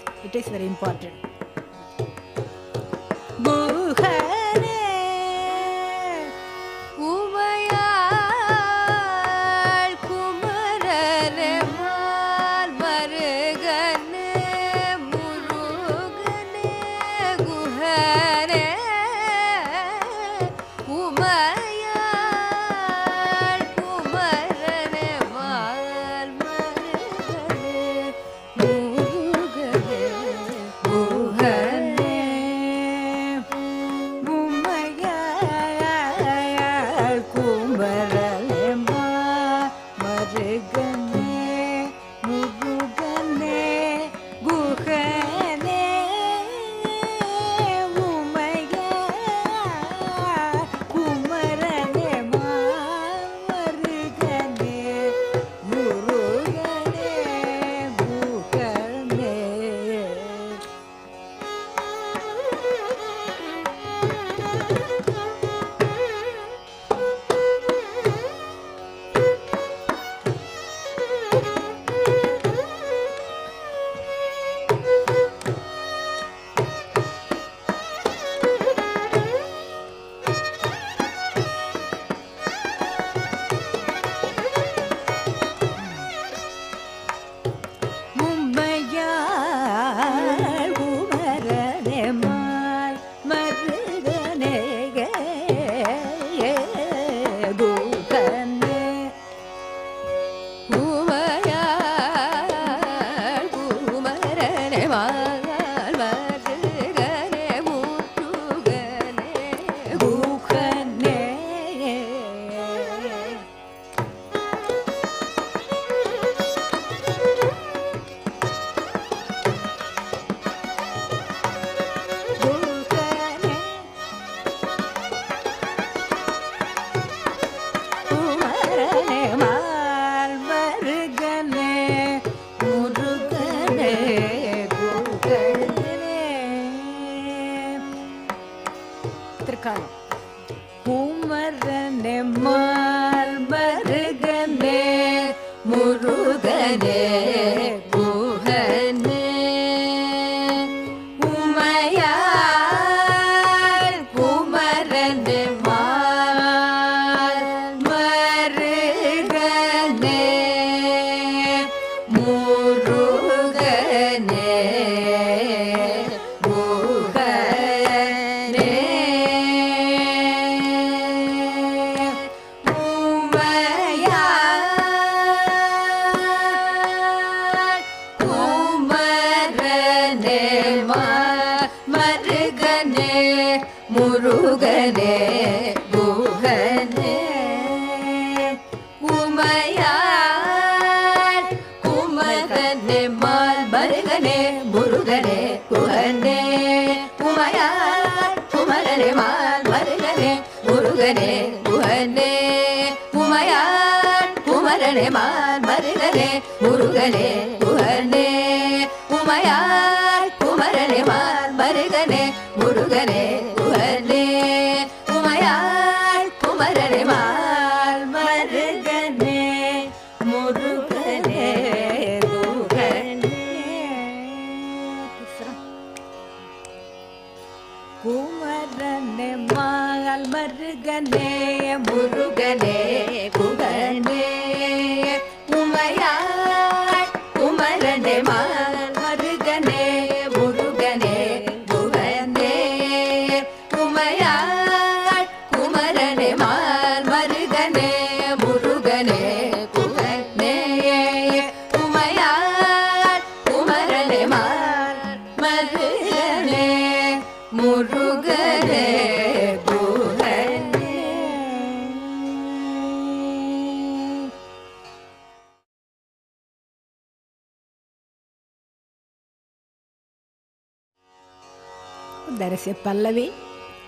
There is a Pallavi,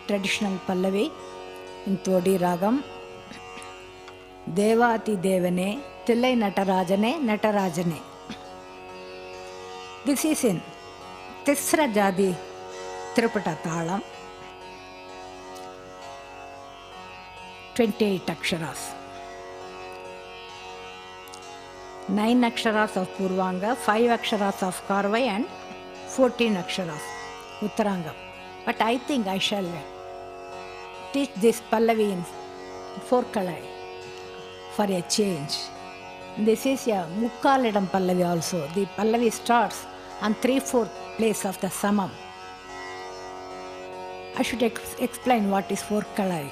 traditional Pallavi in Todi Ragam. Devati Devane, Tillai Natarajane, Natarajane. This is in Tisra Jadi Tripata Talam. 28 aksharas. 9 aksharas of Purvanga, 5 aksharas of Karvai and 14 aksharas Uttarangam. But I think I shall teach this Pallavi in four kalai for a change. This is a Mukkaladam Pallavi also. The Pallavi starts on three-fourth place of the Samam. I should ex- explain what is four kalai.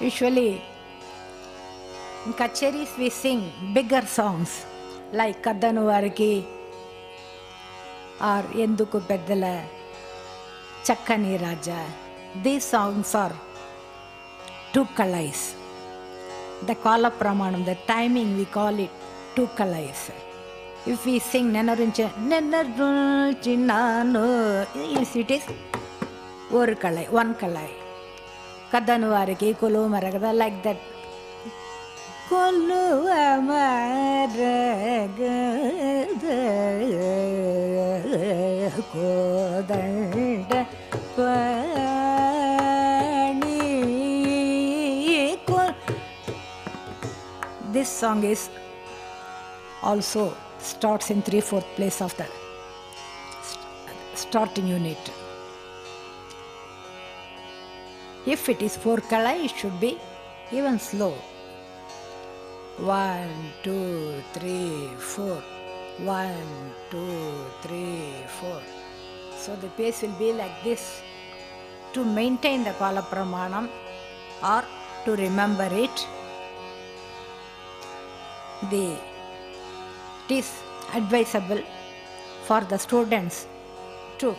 Usually, in kacheris we sing bigger songs like Kadanu Variki or Enduku Peddala, Chakkani Raja. These songs are two kalais. The Kala Pramanam, the timing we call it two kalais. If we sing Nenaruncha, Nenaruncinano, it is ஒரு கலை one கலை கதனு வாரிக்கி கொலு மரகத like that கொல்லுவ மரகத கோதண்ட பணி கொ- This song is also starts in three fourth place of the starting unit. If it is four kala, it should be even slow. One, two, three, four. One, two, three, four. So the pace will be like this. To maintain the kala pramanam or to remember it, the it is advisable for the students to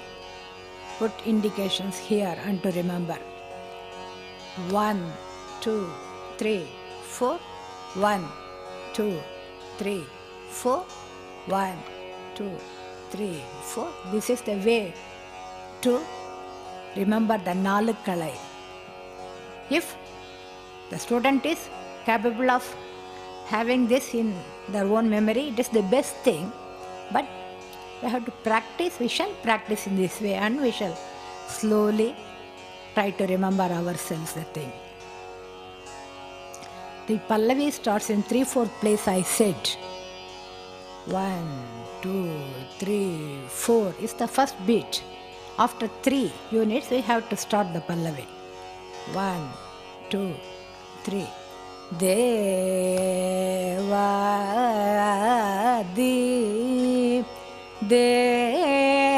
put indications here and to remember. One, two, three, four. One, two, three, four. One, two, three, four. This is the way to remember the Nalukalai. If the student is capable of having this in their own memory, it is the best thing. But we have to practice, we shall practice in this way and we shall slowly try to remember ourselves the thing. The Pallavi starts in three fourth place, I said. One, two, three, four is the first beat. After three units, we have to start the Pallavi. One, two, three. Devadi Devane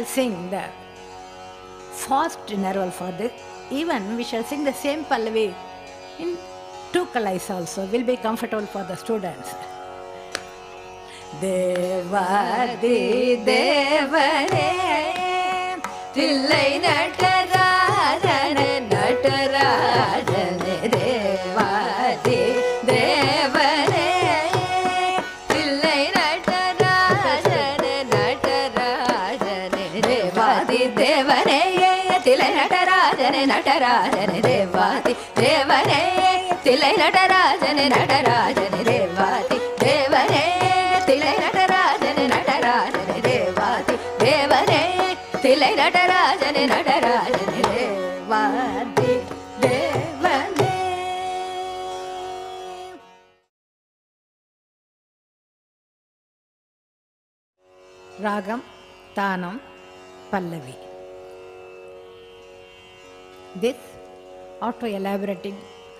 shall sing the fast interval for this. Even we shall sing the same pallavi in two kalais also. Will be comfortable for the students. தேவாதி தேவனே தில்லை நடராஜனே தில்லை நடராஜனே நடராஜனே தேவாதி தேவரே. தில்லை நடராஜனே நடராஜனே தேவாதி தேவரே. தில்லை நடராஜனே நடராஜனே தேவாதி தேவனே Ragam, Tanam, Pallavi. This after elaborating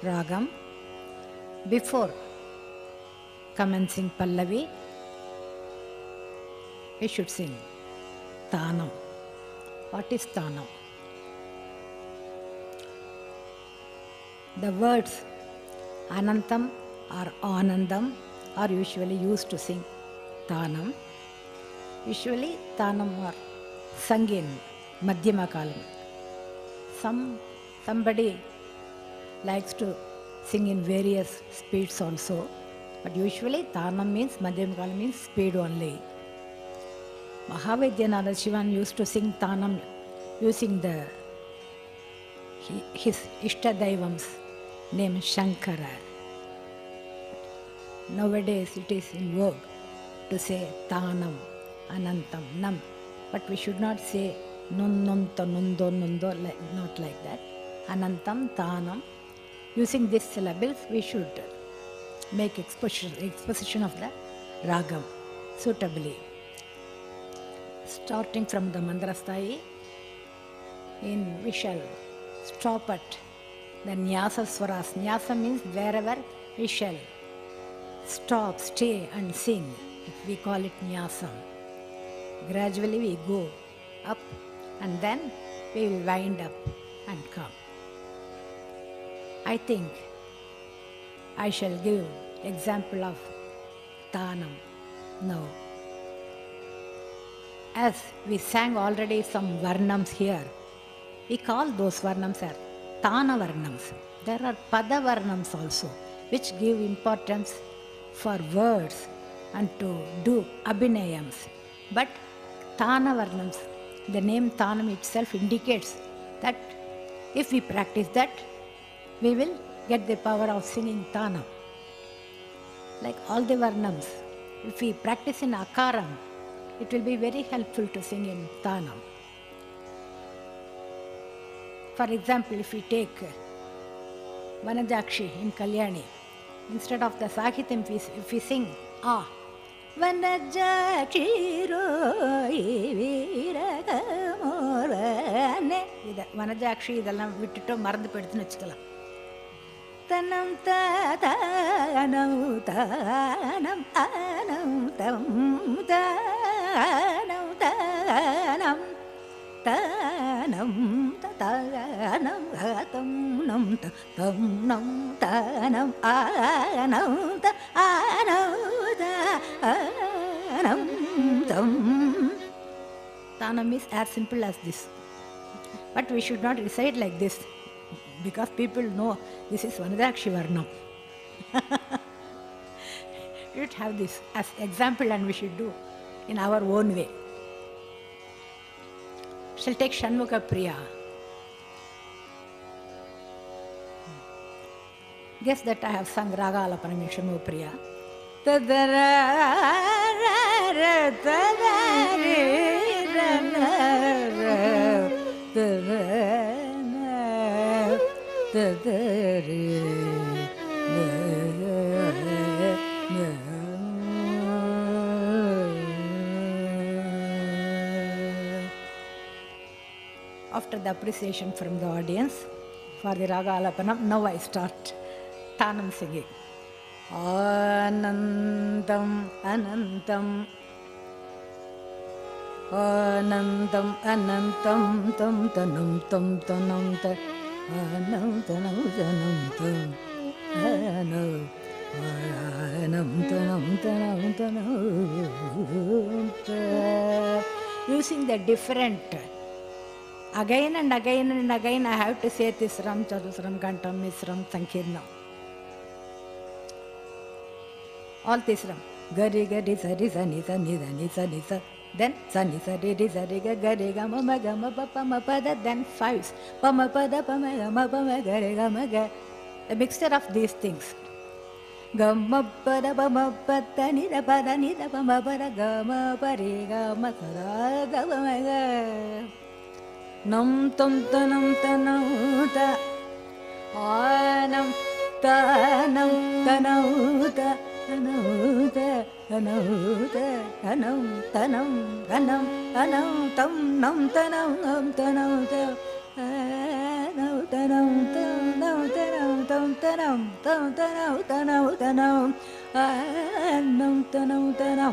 ragam, before commencing Pallavi, we should sing Tanam. What is Tanam? The words Anantam or Anandam are usually used to sing Tanam. Usually Tanam are sung in Madhyama Kalam. Some somebody likes to sing in various speeds also, but usually Tanam means Madhyama Kalam means speed only. Mahavaidyanatha Shivan used to sing Tanam using the he- his Ishtadaivam's name Shankara. Nowadays it is in vogue to say Tanam, Anantam, Nam. But we should not say Nun, Nunta, Nundo, Nundo, like, not like that. Anantam, Tanam. Using these syllables, we should make exposition, exposition of the ragam suitably. Starting from the Mandrasthai, in we shall stop at the Nyasa Swaras. Nyasa means wherever we shall stop, stay and sing. We call it Nyasam. Gradually we go up and then we will wind up and come. I think I shall give example of Tanam now. As we sang already some Varnams here, we call those Varnams as Tana Varnams. There are Pada Varnams also, which give importance for words and to do abhinayams. But Tana Varnams, the name Tanam itself indicates that if we practice that, we will get the power of singing Tanam. Like all the Varnams, if we practice in Akaram, it will be very helpful to sing in Tanam. For example, if we take Vanajakshi in Kalyani, instead of the Sahityam, if we, sing Ah, வனஜாட்சிரோய் வீரகமோரனே இதை வனஜாட்சி இதெல்லாம் விட்டுட்டு மறந்து போயிடுதுன்னு வச்சுக்கலாம் തനം താനം താനം annum തം താനം താനം താനം താനം ഹതം നം തം നം താനം annum ത ആനം താനം തം. tanam is as simple as this. But we should not recite like this because people know this is Vanajakshi Varnam. we should have this as example and we should do in our own way. Shall take Shanmuka Priya. Guess that I have sung Raga Alapanam in Shanmuka Tadara, tadara, tadara, தரு After the appreciation from the audience for the Raga Alapanam, now I start Tanam singing. ஆனந்தம் அனந்தம் ஆனந்தம் அனந்தம் தம் தனம் தம் தனம் த Using the different, again and again and again, I have to say this Ram Chatusram, Khandam, Misram, Sankirna. All Tisram. Gari, Gari, Sari, Sani, Sani, Sani, Sani, Sani then sani sari ri sari ga gari ga ma ma ga ma pa pa ma pa da Then fives. pa ma pa da pa ma ga ma pa ma ga re ga ma ga A mixture of these things. ga ma pa da pa ma pa ta ni da pa da ni da pa ma pa da ga ma pa re ga ma sa da ga ma ma ga nam tam ta nam ta nam ta ta nam ta nam ta anam ta anam ta tano te tano tano tano tano tom nom tano om tano te tano tano tano tano tom tano tom tano tano tano tano tano tano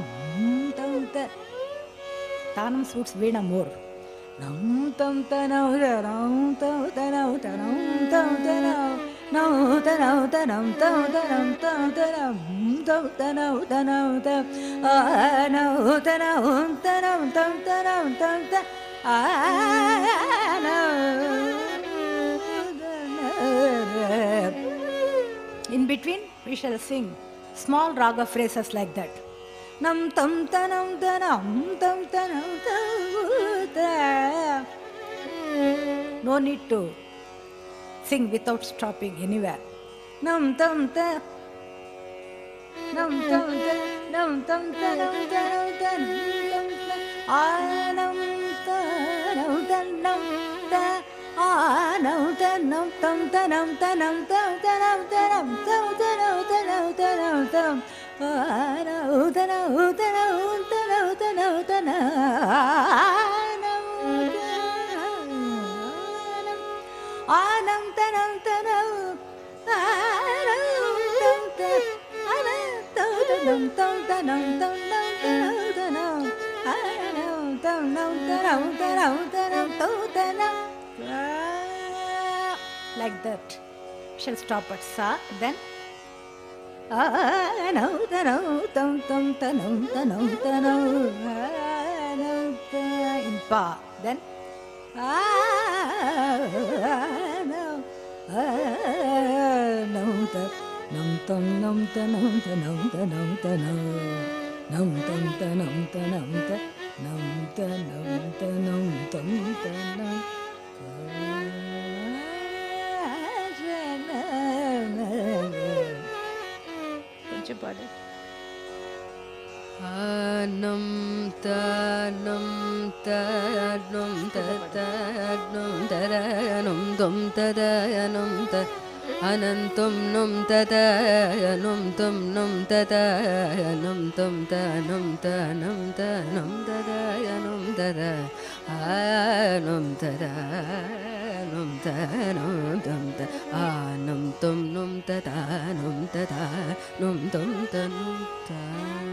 tom te tanam suits veena more nam tam tano ram tam tano tano tam tano ौ तनं तनं ंंंंौंं अौ तनं तनं ंंं त in between whistling small raga of races like that नं तं तनं धनं तं तनं तं दोनिट्टु sing without stopping anywhere. Nam tam ta. Nam tam ta. Nam tam tanam tam ta. Anam tanam tanam ta. Anam tanam tam tanam tanam tam tanam tanam tanam tam. Anam tanam tanam tanam tanam tanam. Anam tanam tanam. Anam tam tam. Anam tam tam tanam tam tanam tanam. Anam tam tam tanam tanam tanam tam tanam. Like that. Shall stop at sa, then tam tam tanam tanam tanam. Anam ta- In pa, then nam ta nam Tanum tanum tanum tanum taranum dum taranum ta anantum num tatanum tum num tatanum tum tanum tanum tanum tatanum taranum taranum tanum tum ta anum tum num tatanum tatanum tum tanum ta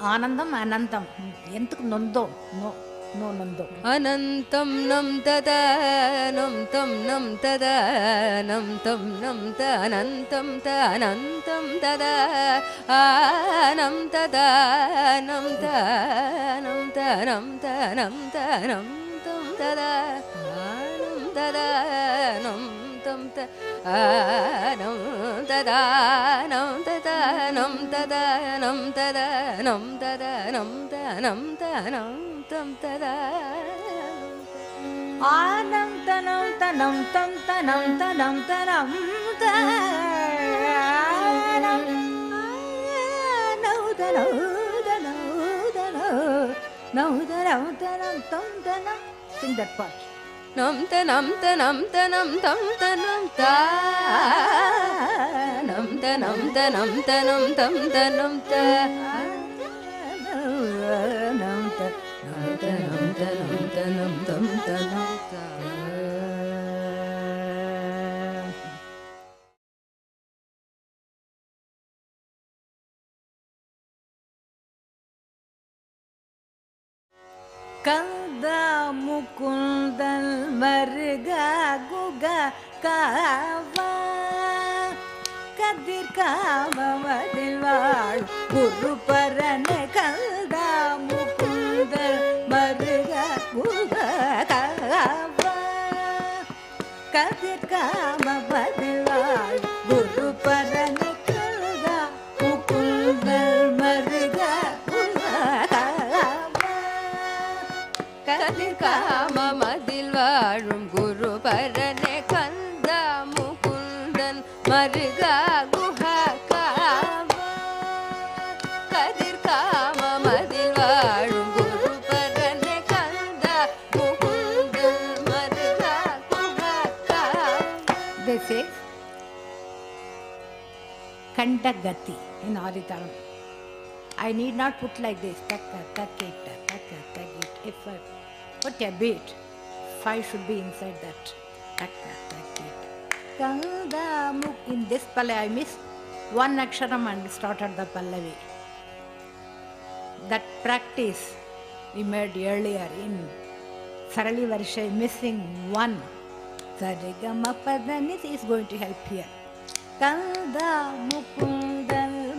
ఆనందం అనంతం. ఎందుకు నొందో? No no నొందో. అనంతం నం తదనం తం నం తదనం తం నం త అనంతం త అనంతం తద ఆనం తదనం తనం తనం తనం తనం నం త తం తద ఆనం తద தம் தனம் ததானம் ததானம் ததானம் ததானம் ததானம் தனம் தனம் தம் ததா ஆனம் தனம் தனம் தம் தனம் தனம் தனம் தனம் தனம் தனம் தனம் தனம் தனம் Sing that part. നം തനം തനം തനം തം തനം താ നം തനം തനം തനം തം തനം താ നം ത നം கந்தா முக்குந்தல் மருக குக காவா. கதிர் காவதில் வாழ் குரு பரன கந்தா முக்குந்தல் மருக குக கதிர் காவ This is Kandagati in Oritalam. I need not put like this. Taka, taka, taka, taka, If I put a beat, five should be inside that. Taka, taka, Kandamuk. In this pallavi, I missed one aksharam and started the pallavi that practice we made earlier in Sarali Varisai missing one. Sarigamapadanit is going to help here. Kanda Mukundal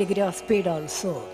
degree of speed also.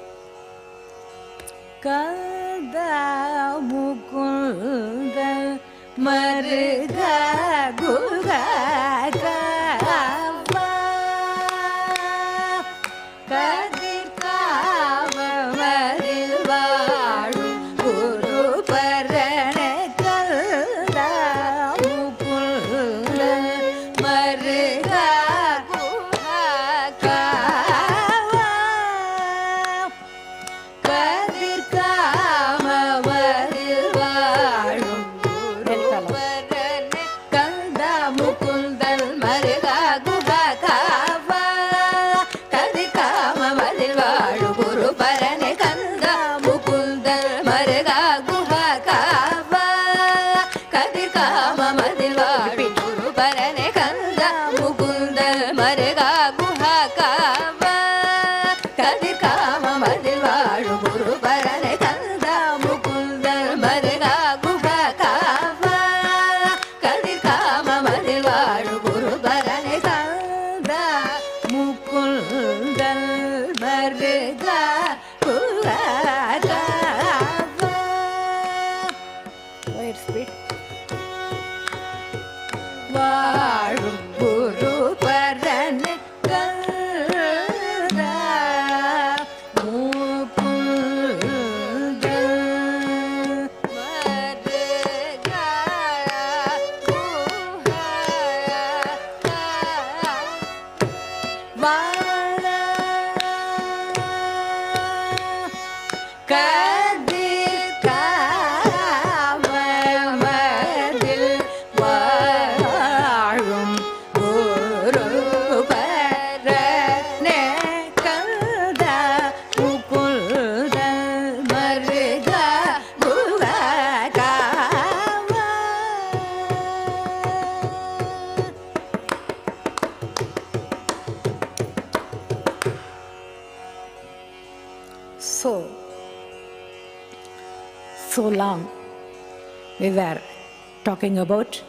About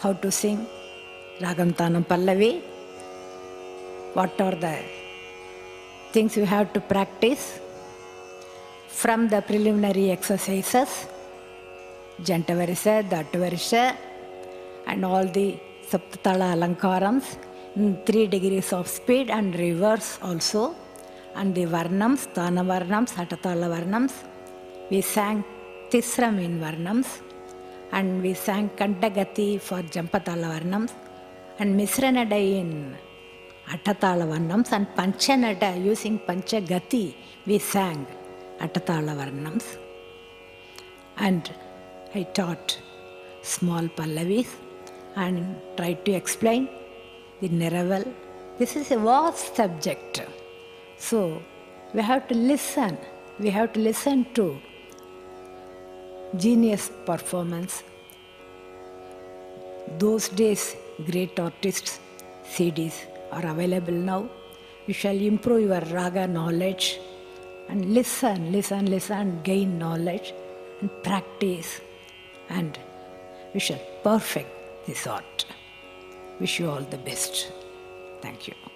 how to sing Ragam Tanam Pallavi, what are the things you have to practice? From the preliminary exercises, Jantavarisa, Dattavarisa, and all the Saptatala Alankarams in three degrees of speed and reverse also, and the Varnams, Tana Varnams, Atatala Varnams. We sang Tisram in Varnams, and we sang Kantagati for Jampatala Varnams, and Misranadai in Atatala Varnams, and Panchanada using Panchagati we sang Atatala Varnams. And I taught small Pallavis and tried to explain the Niraval. This is a vast subject. So we have to listen. We have to listen to genius performance. Those days, great artists' CDs are available now. You shall improve your raga knowledge and listen, listen, listen, gain knowledge and practice, and we shall perfect this art. Wish you all the best. Thank you.